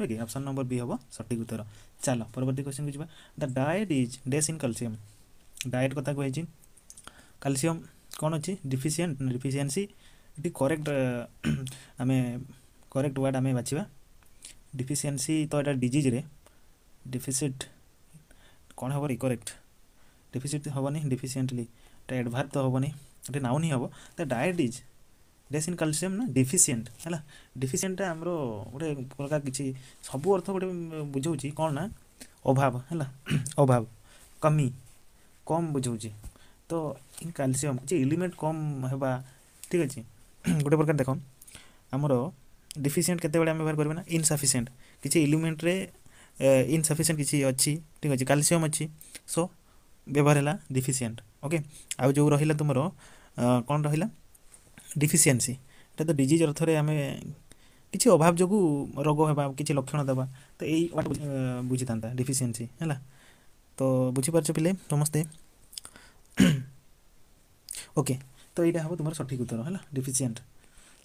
okay option number B ହେବ ସଠିକ୍ ଉତ୍ତର ଚାଲ ପରବର୍ତ୍ତୀ କ୍ୱେଶ୍ଚନ୍କୁ ଯିବା the diet is dash in calcium diet କଥା କୁହାଯାଇଛି କାଲସିୟମ୍ କ'ଣ ଅଛି ଡିଫିସିଏଣ୍ଟ ଡିଫିସିଏନ୍ସି ଏଠି କରେକ୍ଟ ଆମେ କରେକ୍ଟ ୱାର୍ଡ଼ ଆମେ ବାଛିବା ଡିଫିସିଏନ୍ସି ତ ଏଇଟା ଡିଜିଜ୍ରେ ଡିଫିସିଟ୍ କ'ଣ ହେବ ରିକରେକ୍ଟ ଡିଫିସିଟ୍ ହେବନି ଡିଫିସିଏଣ୍ଟଲି ଏଇଟା ଆଡ଼ଭାର୍ବ ତ ହେବନି ଏଇଟା ନାଉନ୍ ହିଁ ହେବ ତ diet is dash in calcium ନା ଡିଫିସିଏଣ୍ଟ ହେଲା ଡିଫିସିଏଣ୍ଟଟା ଆମର ଗୋଟେ ପ୍ରକାର କିଛି ସବୁ ଅର୍ଥ ଗୋଟେ ବୁଝାଉଛି କ'ଣ ନା ଅଭାବ ହେଲା ଅଭାବ କମି କମ୍ ବୁଝାଉଛି ତ ଇନ୍ କାଲସିୟମ୍ କିଛି ଏଲିମେଣ୍ଟ କମ୍ ହେବା ଠିକ୍ ଅଛି ଗୋଟେ ପ୍ରକାର ଦେଖ ଆମର डिफिसीयंट के व्यवहार करवे ना इनसफिसीयंट किसी इल्यूमेंट्रे इनसफिसीयंट किसी अच्छी ठीक अच्छे कैल्सीयम अच्छी सो व्यवहार है डिफिसीयंट ओके आ जो रहा तुम कौन रहा डिफिसीयसी तो डीज अर्थ में किसी अभाव जो रोग होगा कि लक्षण देवा तो यही बुझी था डिफिसीयसी है तो बुझिपार पे समस्ते ओके तो यहाँ हम तुम सठिक उत्तर है डिफिसीयंट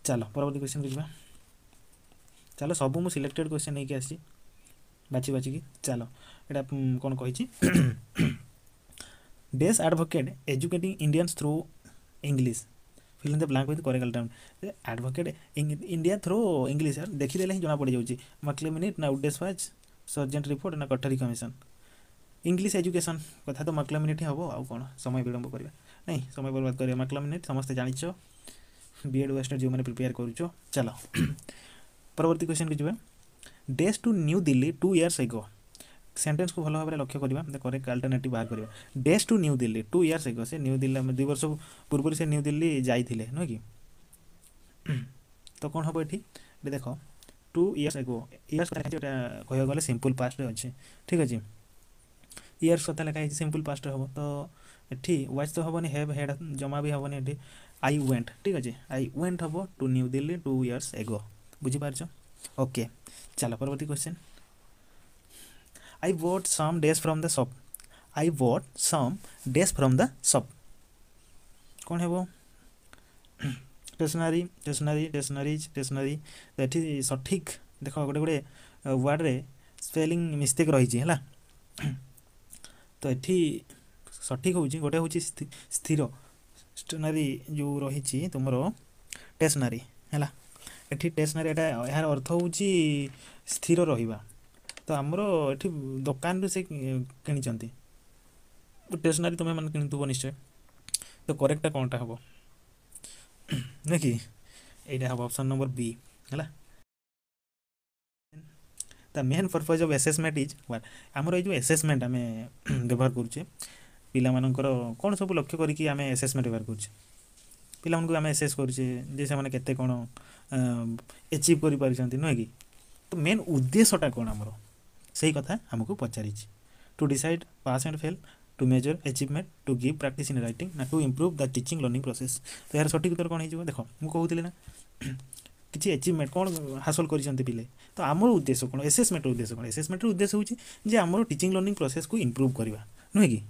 चलो परवर्त क्वेश्चन को चलो सब मुझ सिलेक्टेड क्वेश्चन नहीं आसी बाची बाची की चलो यहाँ कौन कही dash advocate educating Indian through English fill in the blank with correct town advocate India through English यार देखीदे ही जमा पड़ जाऊँच मकली मिनिट ना उडेस वाज सर्जेंट रिपोर्ट ना कटरी कमिशन इंग्लीश एजुकेशन कथ तो मकल मिनिट ही आउ कौन समय विलंब करा नहीं समय बर्बाद करवा मकल मिनिट समस्त जाच बी वेस्टर जो मैंने प्रिपेयर करुच चलो ପରବର୍ତ୍ତୀ କ୍ୱେଶ୍ଚନ୍କୁ ଯିବା dash to New Delhi two years ago ସେଣ୍ଟେନ୍ସକୁ ଭଲ ଭାବରେ ଲକ୍ଷ୍ୟ କରିବା କରେକ୍ଟ ଆଲ୍ଟରନେଟିଭ୍ ବାହାର କରିବା dash to New Delhi two years ago ସେ ନ୍ୟୁ ଦିଲ୍ଲୀ ଆମେ ଦୁଇ ବର୍ଷ ପୂର୍ବରୁ ସେ ନ୍ୟୁ ଦିଲ୍ଲୀ ଯାଇଥିଲେ ନୁହେଁ କି ତ କ'ଣ ହେବ ଏଠି ଏଠି ଦେଖ ଟୁ ଇୟର୍ସ ଏଗୋ ଇୟର୍ସ କଥା ଏଇଟା କହିବାକୁ ଗଲେ ସିମ୍ପୁଲ୍ ପାଷ୍ଟରେ ଅଛି ଠିକ୍ ଅଛି ଇୟର୍ସ କଥା ଲେଖା ହେଇଛି ସିମ୍ପୁଲ୍ ପାଷ୍ଟରେ ହେବ ତ ଏଠି ୱାଚ୍ ତ ହେବନି ହେଭ୍ ହେଡ଼ ଜମା ବି ହେବନି ଏଠି ଆଇ ୱେଣ୍ଟ ଠିକ୍ ଅଛି ଆଇ ୱେଣ୍ଟ ହେବ to New Delhi two years ago बुझिपार okay चल परवर्त question I vote some dash from दप I vote some dash from दप कौन है स्टेसनारी स्टेसनारी स्टेसनारीज स्टेसनारी सठिक देख गोटे गोटे वार्ड में स्पेलींग मिस्टेक रही है तो ये सठिक हो गए हूँ स्थिर स्टेसनारी जो रही तुम स्टेसनारी है ଏଠି ଷ୍ଟେସନାରୀ ଏଇଟା ଏହାର ଅର୍ଥ ହେଉଛି ସ୍ଥିର ରହିବା ତ ଆମର ଏଠି ଦୋକାନରୁ ସେ କିଣିଛନ୍ତି ଷ୍ଟେସନାରୀ ତୁମେମାନେ କିଣିଥିବ ନିଶ୍ଚୟ ତ କରେକ୍ଟଟା କ'ଣଟା ହେବ ନାକି ଏଇଟା ହେବ ଅପସନ୍ ନମ୍ବର ବି ହେଲା ତା main purpose of assessment is ଆମର ଏଇ ଯେଉଁ ଆସେସମେଣ୍ଟ ଆମେ ବ୍ୟବହାର କରୁଛେ ପିଲାମାନଙ୍କର କ'ଣ ସବୁ ଲକ୍ଷ୍ୟ କରିକି ଆମେ ଆସେସମେଣ୍ଟ ବ୍ୟବହାର କରୁଛେ ପିଲାମାନଙ୍କୁ ଆମେ ଏସେସ୍ କରୁଛେ ଯେ ସେମାନେ କେତେ କ'ଣ ଏଚିଭ୍ କରିପାରିଛନ୍ତି ନୁହେଁ କି ତ ମେନ୍ ଉଦ୍ଦେଶ୍ୟଟା କ'ଣ ଆମର ସେଇ କଥା ଆମକୁ ପଚାରିଛି to decide pass and fail to measure achievement to give practice in writing ନା to improve the teaching learning process ତ ଏହାର ସଠିକ୍ ଉତ୍ତର କ'ଣ ହେଇଯିବ ଦେଖ ମୁଁ କହୁଥିଲି ନା କିଛି ଏଚିଭମେଣ୍ଟ କ'ଣ ହାସଲ କରିଛନ୍ତି ପିଲେ ତ ଆମର ଉଦ୍ଦେଶ୍ୟ କ'ଣ ଏସେସମେଣ୍ଟର ଉଦ୍ଦେଶ୍ୟ କ'ଣ ଏସେସମେଣ୍ଟର ଉଦ୍ଦେଶ୍ୟ ହେଉଛି ଯେ ଆମର ଟିଚିଂ ଲର୍ଣ୍ଣିଂ ପ୍ରୋସେସ୍କୁ ଇମ୍ପ୍ରୁଭ୍ କରିବା ନୁହେଁ କି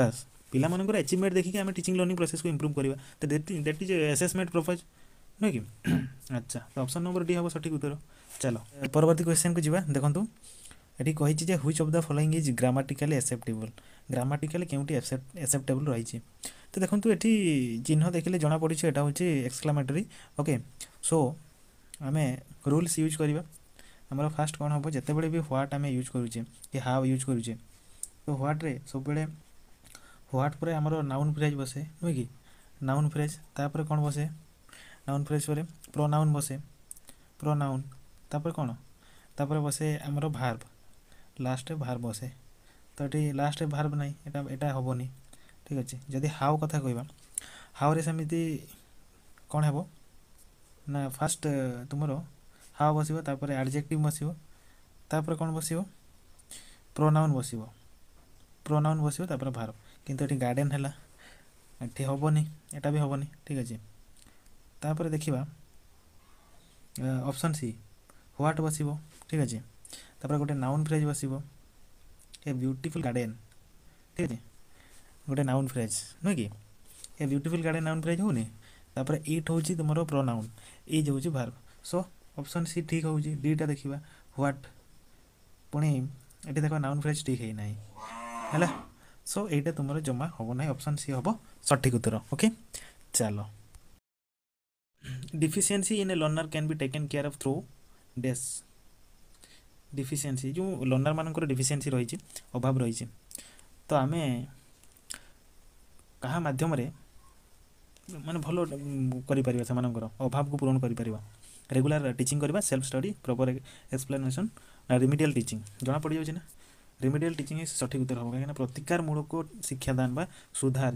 ବାସ୍ ପିଲାମାନଙ୍କର ଆଚିଭମେଣ୍ଟ ଦେଖିକି ଆମେ ଟିଚିଂ ଲର୍ଣ୍ଣିଂ ପ୍ରୋସେସକୁ ଇମ୍ପ୍ରୁଭ୍ କରିବା ତ ଦ୍ୟାଟ୍ ଇଜ୍ ଆସେସମେଣ୍ଟ ପ୍ରୋଫାଇଲ୍ ନୁହେଁ କି ଆଚ୍ଛା ତ ଅପସନ୍ ନମ୍ବର ଡି ହେବ ସଠିକ୍ ଉତ୍ତର ଚାଲ ପରବର୍ତ୍ତୀ କ୍ୱେଶ୍ଚନ୍କୁ ଯିବା ଦେଖନ୍ତୁ ଏଠି କହିଛି ଯେ which of the following is grammatically acceptable grammatically କେଉଁଠି ଆସେପ୍ଟେବୁଲ୍ ରହିଛି ତ ଦେଖନ୍ତୁ ଏଠି ଚିହ୍ନ ଦେଖିଲେ ଜଣାପଡ଼ିଛି ଏଇଟା ହେଉଛି ଏକ୍ସକ୍ଲାମେଟୋରୀ ଓକେ ସୋ ଆମେ ରୁଲ୍ସ ୟୁଜ୍ କରିବା ଆମର ଫାର୍ଷ୍ଟ କ'ଣ ହେବ ଯେତେବେଳେ ବି ହ୍ୱାଟ୍ ଆମେ ୟୁଜ୍ କରୁଛେ କି ହାଓ ୟୁଜ୍ କରୁଛେ ତ ହ୍ୱାଟ୍ରେ ସବୁବେଳେ হোয়াট পরে আমার নাউন ফ্রেজ বসে নয় কি নাউন ফ্রেজ তারপরে কোণ বসে নাউন ফ্রেজ পরে প্রো নাউন বসে প্রো নাউন তারপরে কোণ তারপরে বসে আমার ভার্ব লাস্টে ভার্ব বসে তো এটি লাস্টে ভার্ব নাই এটা এটা হবনি ঠিক আছে যদি হাও কথা কইবা হাওরে সেমিতি কোণ হব ନା ଫାଷ୍ଟ ତୁମର ହାଓ ବସିବ ତାପରେ ଆଡ଼ଜେକ୍ଟିଭ୍ ବସିବ ତାପରେ କ'ଣ ବସିବ ପ୍ରୋନାଉନ୍ ବସିବ ପ୍ରୋନାଉନ୍ ବସିବ ତାପରେ ଭାର୍ବ କିନ୍ତୁ ଏଠି ଗାର୍ଡ଼େନ୍ ହେଲା ଏଠି ହେବନି ଏଟା ବି ହେବନି ଠିକ୍ ଅଛି ତାପରେ ଦେଖିବା ଅପସନ୍ ସି ହ୍ୱାଟ୍ ବସିବ ଠିକ୍ ଅଛି ତାପରେ ଗୋଟେ ନାଉନ୍ ଫ୍ରେଜ୍ ବସିବ ଏ ବ୍ୟୁଟିଫୁଲ୍ ଗାର୍ଡ଼େନ୍ ଠିକ୍ ଅଛି ଗୋଟେ ନାଉନ୍ ଫ୍ରେଜ୍ ନୁହେଁ କି a beautiful garden noun phrase ହେଉନି ତାପରେ ଇଟ୍ ହେଉଛି ତୁମର ପ୍ରୋନାଉନ୍ ଇଜ୍ ହେଉଛି ଭାର୍ବ ସୋ ଅପସନ୍ ସି ଠିକ୍ ହେଉଛି ଡିଟା ଦେଖିବା ହ୍ୱାଟ୍ ପୁଣି ଏଠି ଦେଖ ନାଉନ୍ ଫ୍ରେଜ୍ ଠିକ୍ ହେଇନାହିଁ ହେଲା সো এইটা তোমার জমা হব না অপশন সি হব সঠিক উত্তর ওকে চালো deficiency in a learner can be taken care of through this deficiency যে লর্নর মানকর ডিফিসিয়েন্সি রয়েছে অভাব রয়েছে তো আমি কাহা মাধ্যমে মানে ভালো করিপারিবা সেমানকর অভাবকে পূরণ করিপারিবা ରେଗୁଲାର ଟିଚିଂ କରିବା self study proper explanation remedial teaching ଜଣାପଡ଼ିଯାଉଛି ନା রিমেডিয়াল টিচিং ହିଁ ସଠିକ୍ ଉତ୍ତର ହେବ କାହିଁକିନା ପ୍ରତିକାର ମୂଳକ ଶିକ୍ଷାଦାନ ବା ସୁଧାର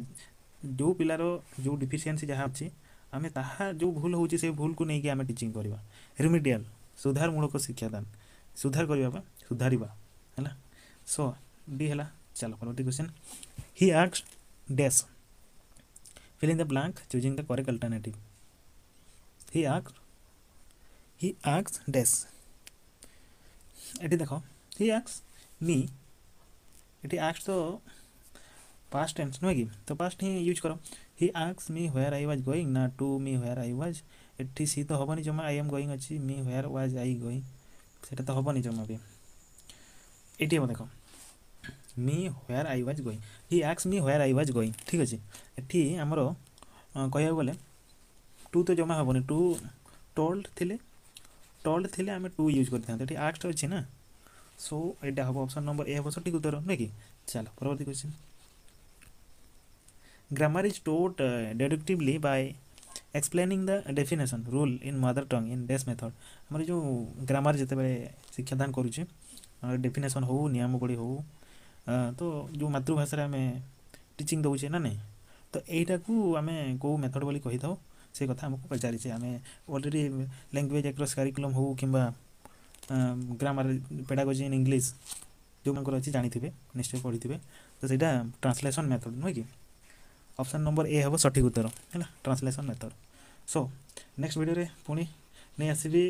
ଯେଉଁ ପିଲାର ଯେଉଁ ଡିଫିସିଏନ୍ସି ଯାହା ଅଛି ଆମେ ତାହା ଯେଉଁ ଭୁଲ ହେଉଛି ସେ ଭୁଲକୁ ନେଇକି ଆମେ ଟିଚିଂ କରିବା ରିମିଡ଼ିଆଲ ସୁଧାରମୂଳକ ଶିକ୍ଷାଦାନ ସୁଧାର କରିବା ବା ସୁଧାରିବା ହେଲା ସୋ ଡି ହେଲା ଚାଲ ପରବର୍ତ୍ତୀ question he asks dash fill in the blank choosing the correct alternative he asks he asks dash এটি দেখো he asks me it ask तो पास्ट टेंस नुहे तो पास्ट ही यूज करो he asks me where I was going না to me where I was এটি C তো হবনি জমা আই এম গোয়িং অছি me where was I going সেটা তো হবনি জমা বি এটি হব দেখো me where I was going he asks me where I was going ঠিক আছে এটি আমার কহিবাকু গেলে টু তো জমা হবনি টু টোল্ড থিলে টোল্ড থিলে আমি টু ইউজ করে থাকে এটি আক্সটা অছি না সো এটা হব অপশন নম্বর এ হব সঠিক উত্তর নাকি চলো পরবর্তী question grammar is taught uh, deductively by explaining the definition rule in mother tongue in dash method हमारे जो ग्रामर जितेबाला शिक्षादान करुचे डेफिनेसन हो नियमावली हो तो जो मातृभाषा आम टीचिंग दौचे ना नहीं तो यहीटा को आम कौ मेथड बोली कही था से कथा आमको पचारिचे आम अलरेडी लैंग्वेज एक्रस कारिकुलम हो कि ଗ୍ରାମାର ପେଡ଼ାଗୋଜି ଇନ୍ ଇଂଲିଶ ଯେଉଁମାନଙ୍କର ଅଛି ଜାଣିଥିବେ ନିଶ୍ଚୟ ପଢ଼ିଥିବେ ତ ସେଇଟା ଟ୍ରାନ୍ସଲେସନ୍ ମେଥଡ଼ ନୁହେଁ କି ଅପସନ୍ ନମ୍ବର ଏ ହେବ ସଠିକ୍ ଉତ୍ତର ହେଲା ଟ୍ରାନ୍ସଲେସନ୍ ମେଥଡ଼ ସୋ ନେକ୍ସଟ ଭିଡ଼ିଓରେ ପୁଣି ନେଇ ଆସିବି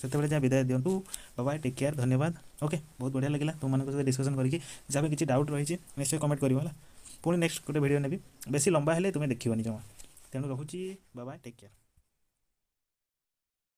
ସେତେବେଳେ ଯାହା ବିଦାୟ ଦିଅନ୍ତୁ ବାବା ଟେକ୍ କେୟାର ଧନ୍ୟବାଦ ଓକେ ବହୁତ ବଢ଼ିଆ ଲାଗିଲା ତୁମମାନଙ୍କ ସହିତ ଡିସ୍କସନ୍ କରିକି ଯାହା କିଛି ଡାଉଟ୍ ରହିଛି ନିଶ୍ଚୟ କମେଣ୍ଟ କରିବ ହେଲା ପୁଣି ନେକ୍ସଟ ଗୋଟେ ଭିଡ଼ିଓ ନେବି ବେଶୀ ଲମ୍ବା ହେଲେ ତୁମେ ଦେଖିବନି ଜମା ତେଣୁ ରହୁଛି ବାବା ଟେକ୍ କେୟାର